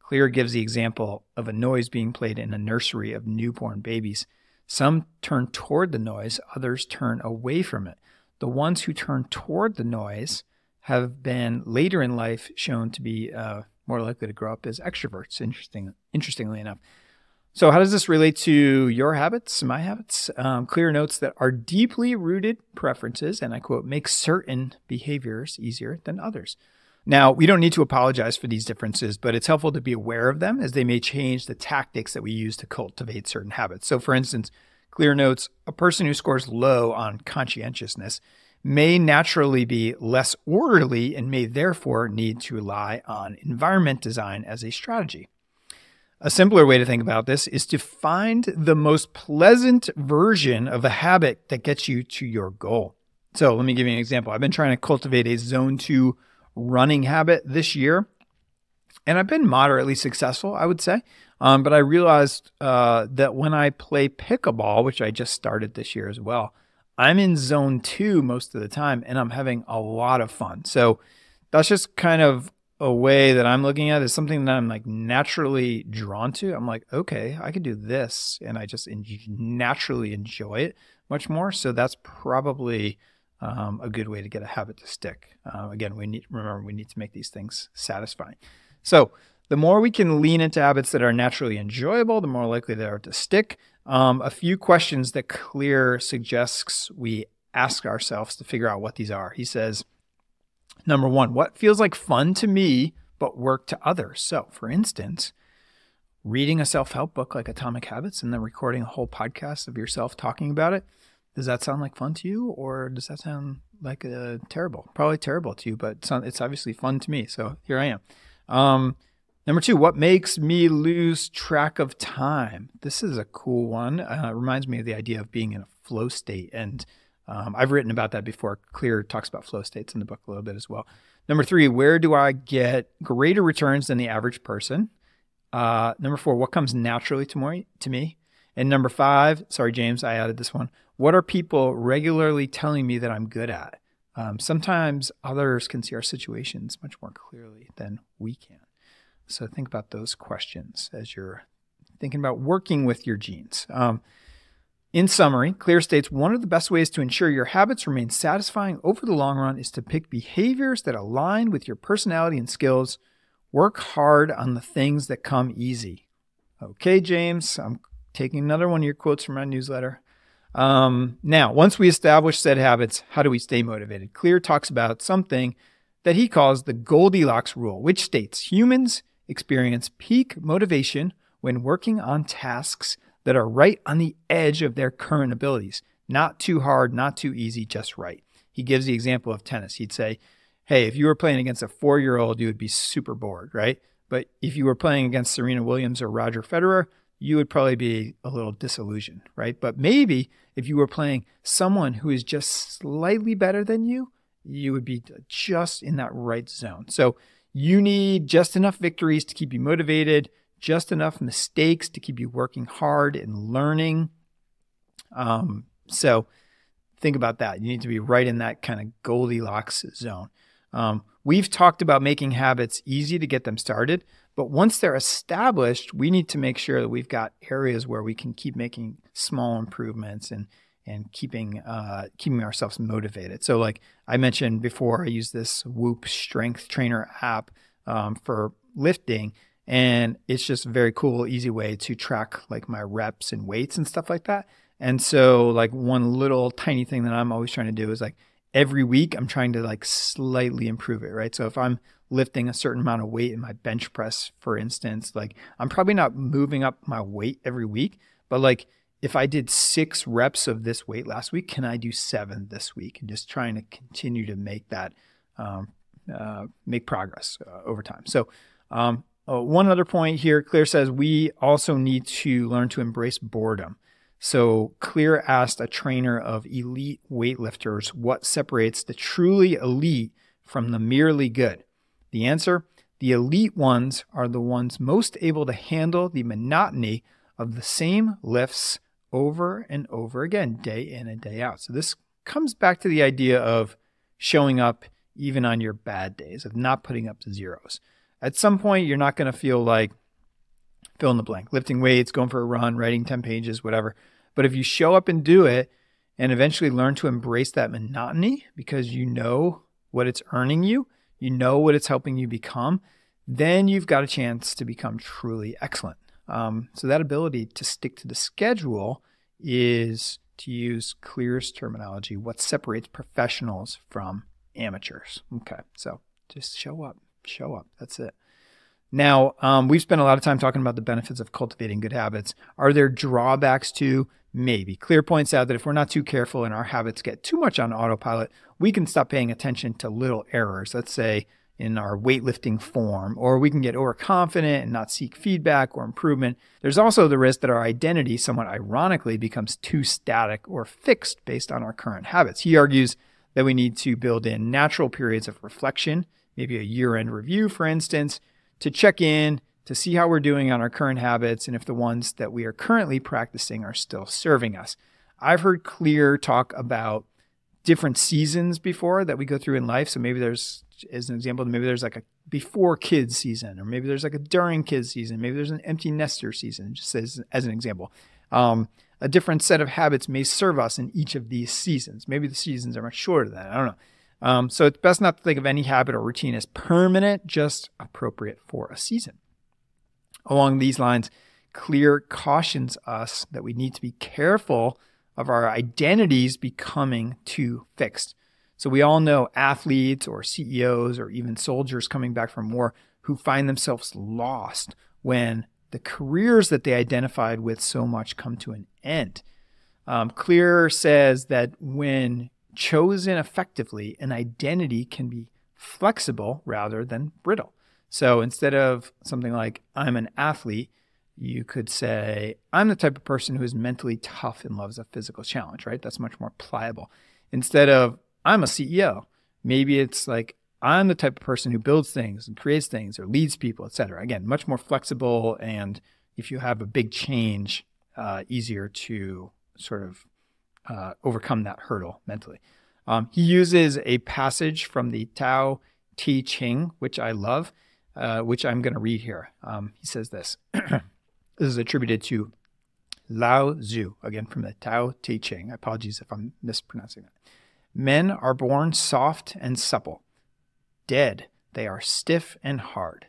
Clear gives the example of a noise being played in a nursery of newborn babies. Some turn toward the noise, others turn away from it. The ones who turn toward the noise have been later in life shown to be uh, more likely to grow up as extroverts, interesting, interestingly enough. So, how does this relate to your habits, my habits? Um, Clear notes that our deeply rooted preferences, and I quote, make certain behaviors easier than others. Now, we don't need to apologize for these differences, but it's helpful to be aware of them as they may change the tactics that we use to cultivate certain habits. So, for instance, Clear notes a person who scores low on conscientiousness may naturally be less orderly and may therefore need to rely on environment design as a strategy. A simpler way to think about this is to find the most pleasant version of a habit that gets you to your goal. So let me give you an example. I've been trying to cultivate a zone two running habit this year, and I've been moderately successful, I would say. Um, but I realized uh, that when I play pickleball, which I just started this year as well, I'm in zone two most of the time and I'm having a lot of fun. So that's just kind of a way that I'm looking at is something that I'm like naturally drawn to. I'm like, okay, I can do this, and I just en- naturally enjoy it much more. So that's probably um, a good way to get a habit to stick. Uh, again, we need remember we need to make these things satisfying. So the more we can lean into habits that are naturally enjoyable, the more likely they are to stick. Um, a few questions that Clear suggests we ask ourselves to figure out what these are. He says, number one, what feels like fun to me but work to others? So, for instance, reading a self help book like Atomic Habits and then recording a whole podcast of yourself talking about it. Does that sound like fun to you, or does that sound like uh, terrible? Probably terrible to you, but it's, obviously fun to me. So here I am. Um, Number two, what makes me lose track of time? This is a cool one. Uh, reminds me of the idea of being in a flow state. And um, I've written about that before. Clear talks about flow states in the book a little bit as well. Number three, where do I get greater returns than the average person? Uh, number four, what comes naturally to, more, to me? And number five, sorry, James, I added this one. What are people regularly telling me that I'm good at? Um, sometimes others can see our situations much more clearly than we can. So think about those questions as you're thinking about working with your genes. Um, in summary, Clear states one of the best ways to ensure your habits remain satisfying over the long run is to pick behaviors that align with your personality and skills. Work hard on the things that come easy. Okay, James, I'm taking another one of your quotes from my newsletter. Um, now, once we establish said habits, how do we stay motivated? Clear talks about something that he calls the Goldilocks rule, which states humans experience peak motivation when working on tasks that are right on the edge of their current abilities. Not too hard, not too easy, just right. He gives the example of tennis. He'd say, Hey, if you were playing against a four year old, you would be super bored, right? But if you were playing against Serena Williams or Roger Federer, you would probably be a little disillusioned, right? But maybe if you were playing someone who is just slightly better than you, you would be just in that right zone. So you need just enough victories to keep you motivated, just enough mistakes to keep you working hard and learning. Um, so think about that. You need to be right in that kind of Goldilocks zone. Um, we've talked about making habits easy to get them started, but once they're established, we need to make sure that we've got areas where we can keep making small improvements and and keeping uh, keeping ourselves motivated. So, like I mentioned before, I use this Whoop Strength Trainer app um, for lifting, and it's just a very cool, easy way to track like my reps and weights and stuff like that. And so, like one little tiny thing that I'm always trying to do is like every week I'm trying to like slightly improve it, right? So if I'm lifting a certain amount of weight in my bench press, for instance, like I'm probably not moving up my weight every week, but like if I did six reps of this weight last week, can I do seven this week? And just trying to continue to make that um, uh, make progress uh, over time. So, um, uh, one other point here, Clear says we also need to learn to embrace boredom. So, Clear asked a trainer of elite weightlifters what separates the truly elite from the merely good. The answer the elite ones are the ones most able to handle the monotony of the same lifts over and over again, day in and day out. So this comes back to the idea of showing up even on your bad days, of not putting up the zeros. At some point, you're not going to feel like fill in the blank, lifting weights, going for a run, writing 10 pages, whatever. But if you show up and do it and eventually learn to embrace that monotony because you know what it's earning you, you know what it's helping you become, then you've got a chance to become truly excellent. Um, so that ability to stick to the schedule is to use Clear's terminology, what separates professionals from amateurs. Okay, so just show up, show up. That's it. Now, um, we've spent a lot of time talking about the benefits of cultivating good habits. Are there drawbacks to? Maybe. Clear points out that if we're not too careful and our habits get too much on autopilot, we can stop paying attention to little errors. Let's say in our weightlifting form, or we can get overconfident and not seek feedback or improvement. There's also the risk that our identity, somewhat ironically, becomes too static or fixed based on our current habits. He argues that we need to build in natural periods of reflection, maybe a year end review, for instance, to check in, to see how we're doing on our current habits and if the ones that we are currently practicing are still serving us. I've heard Clear talk about different seasons before that we go through in life. So maybe there's, as an example, maybe there's like a before kids season, or maybe there's like a during kids season, maybe there's an empty nester season, just as, as an example. Um, a different set of habits may serve us in each of these seasons. Maybe the seasons are much shorter than that. I don't know. Um, so it's best not to think of any habit or routine as permanent, just appropriate for a season. Along these lines, Clear cautions us that we need to be careful of our identities becoming too fixed. So we all know athletes or CEOs or even soldiers coming back from war who find themselves lost when the careers that they identified with so much come to an end. Um, Clear says that when chosen effectively, an identity can be flexible rather than brittle. So instead of something like, I'm an athlete, you could say, I'm the type of person who is mentally tough and loves a physical challenge, right? That's much more pliable. Instead of, I'm a CEO, maybe it's like, I'm the type of person who builds things and creates things or leads people, et cetera. Again, much more flexible. And if you have a big change, uh, easier to sort of uh, overcome that hurdle mentally. Um, he uses a passage from the Tao Te Ching, which I love, uh, which I'm going to read here. Um, he says this. (clears throat) this is attributed to Lao Tzu, again from the Tao Te Ching. Apologies if I'm mispronouncing that. Men are born soft and supple. Dead, they are stiff and hard.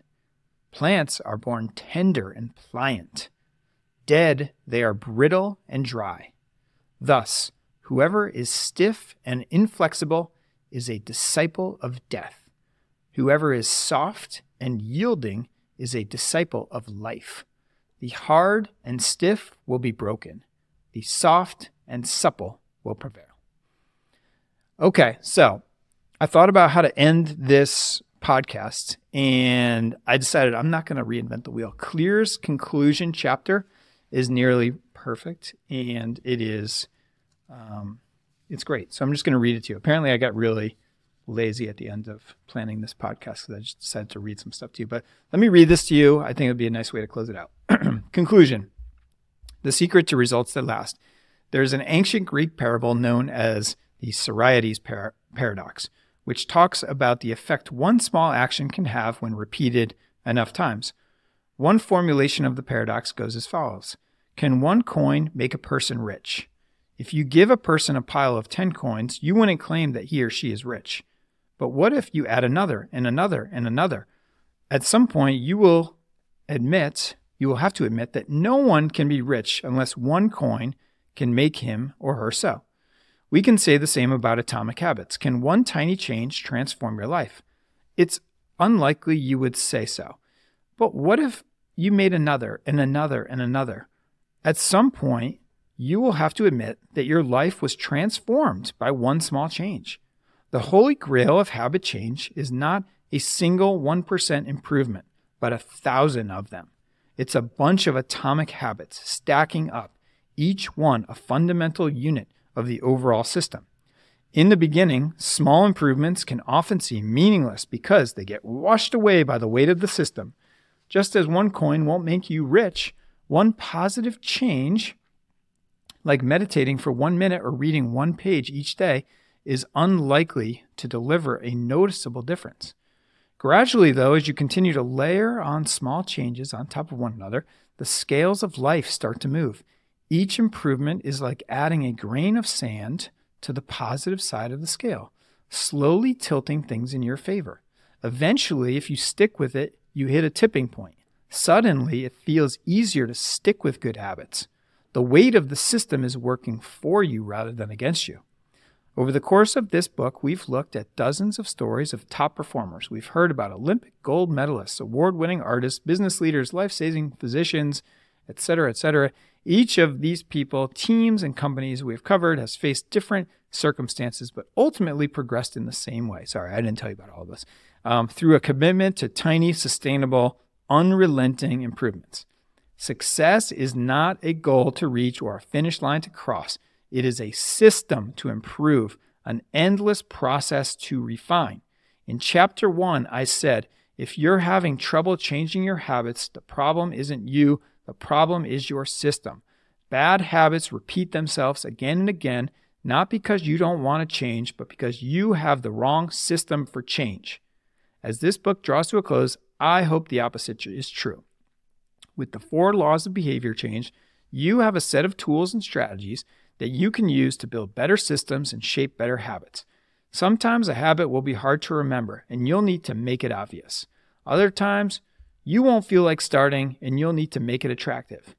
Plants are born tender and pliant. Dead, they are brittle and dry. Thus, whoever is stiff and inflexible is a disciple of death. Whoever is soft and yielding is a disciple of life. The hard and stiff will be broken, the soft and supple will prevail. Okay, so I thought about how to end this podcast and I decided I'm not going to reinvent the wheel. Clear's conclusion chapter is nearly perfect and it is um, it's great. So I'm just going to read it to you. Apparently, I got really lazy at the end of planning this podcast because I just decided to read some stuff to you. But let me read this to you. I think it would be a nice way to close it out. (clears throat) Conclusion The secret to results that last. There's an ancient Greek parable known as the Socrates par- paradox, which talks about the effect one small action can have when repeated enough times. One formulation of the paradox goes as follows Can one coin make a person rich? If you give a person a pile of 10 coins, you wouldn't claim that he or she is rich. But what if you add another and another and another? At some point, you will admit, you will have to admit that no one can be rich unless one coin can make him or her so. We can say the same about atomic habits. Can one tiny change transform your life? It's unlikely you would say so. But what if you made another and another and another? At some point, you will have to admit that your life was transformed by one small change. The holy grail of habit change is not a single 1% improvement, but a thousand of them. It's a bunch of atomic habits stacking up, each one a fundamental unit of the overall system. In the beginning, small improvements can often seem meaningless because they get washed away by the weight of the system. Just as one coin won't make you rich, one positive change like meditating for one minute or reading one page each day, is unlikely to deliver a noticeable difference. Gradually, though, as you continue to layer on small changes on top of one another, the scales of life start to move. Each improvement is like adding a grain of sand to the positive side of the scale, slowly tilting things in your favor. Eventually, if you stick with it, you hit a tipping point. Suddenly, it feels easier to stick with good habits. The weight of the system is working for you rather than against you. Over the course of this book, we've looked at dozens of stories of top performers. We've heard about Olympic gold medalists, award winning artists, business leaders, life saving physicians, etc., etc. Each of these people, teams, and companies we've covered has faced different circumstances, but ultimately progressed in the same way. Sorry, I didn't tell you about all this. Um, through a commitment to tiny, sustainable, unrelenting improvements. Success is not a goal to reach or a finish line to cross. It is a system to improve, an endless process to refine. In chapter one, I said, if you're having trouble changing your habits, the problem isn't you, the problem is your system. Bad habits repeat themselves again and again, not because you don't want to change, but because you have the wrong system for change. As this book draws to a close, I hope the opposite is true with the four laws of behavior change, you have a set of tools and strategies that you can use to build better systems and shape better habits. Sometimes a habit will be hard to remember and you'll need to make it obvious. Other times, you won't feel like starting and you'll need to make it attractive.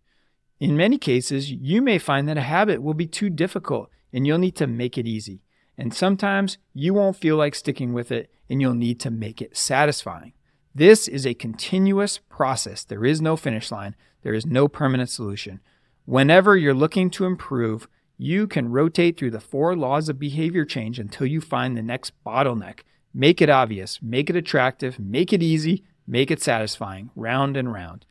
In many cases, you may find that a habit will be too difficult and you'll need to make it easy. And sometimes you won't feel like sticking with it and you'll need to make it satisfying. This is a continuous process. There is no finish line, there is no permanent solution. Whenever you're looking to improve, you can rotate through the four laws of behavior change until you find the next bottleneck. Make it obvious, make it attractive, make it easy, make it satisfying, round and round.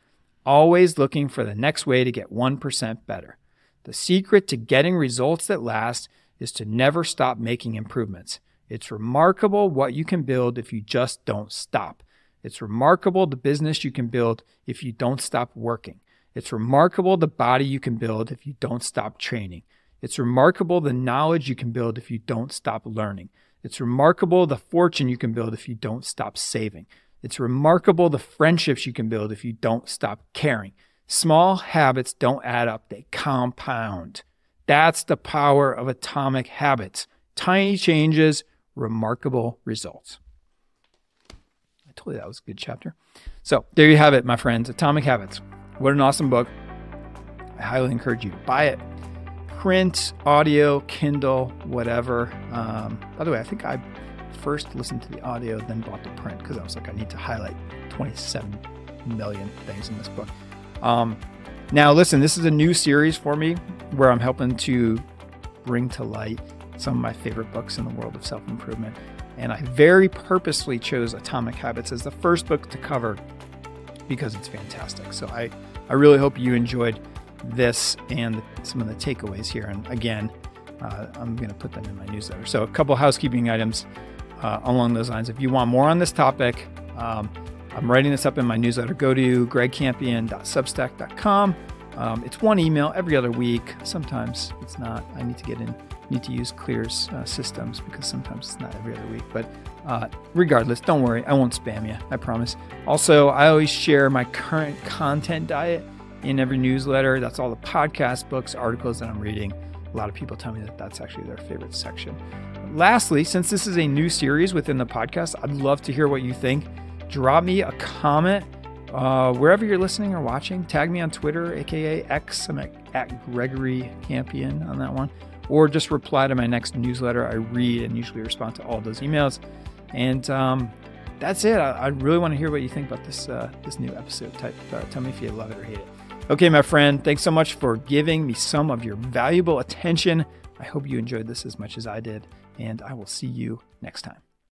Always looking for the next way to get 1% better. The secret to getting results that last is to never stop making improvements. It's remarkable what you can build if you just don't stop. It's remarkable the business you can build if you don't stop working. It's remarkable the body you can build if you don't stop training. It's remarkable the knowledge you can build if you don't stop learning. It's remarkable the fortune you can build if you don't stop saving. It's remarkable the friendships you can build if you don't stop caring. Small habits don't add up, they compound. That's the power of atomic habits. Tiny changes, remarkable results. I told you that was a good chapter. So there you have it, my friends Atomic Habits. What an awesome book. I highly encourage you to buy it. Print, audio, Kindle, whatever. Um, by the way, I think I first listened to the audio, then bought the print because I was like, I need to highlight 27 million things in this book. Um, now, listen, this is a new series for me where I'm helping to bring to light some of my favorite books in the world of self improvement. And I very purposely chose Atomic Habits as the first book to cover because it's fantastic. So I, I really hope you enjoyed this and some of the takeaways here. And again, uh, I'm going to put them in my newsletter. So a couple housekeeping items uh, along those lines. If you want more on this topic, um, I'm writing this up in my newsletter. Go to gregcampion.substack.com. Um, it's one email every other week. Sometimes it's not. I need to get in, need to use Clear's uh, systems because sometimes it's not every other week. But uh, regardless, don't worry. I won't spam you. I promise. Also, I always share my current content diet in every newsletter. That's all the podcast, books, articles that I'm reading. A lot of people tell me that that's actually their favorite section. Lastly, since this is a new series within the podcast, I'd love to hear what you think drop me a comment uh, wherever you're listening or watching. Tag me on Twitter, aka X. I'm at, at Gregory Campion on that one. Or just reply to my next newsletter. I read and usually respond to all those emails. And um, that's it. I, I, really want to hear what you think about this uh, this new episode. Type, uh, tell me if you love it or hate it. Okay, my friend. Thanks so much for giving me some of your valuable attention. I hope you enjoyed this as much as I did, and I will see you next time.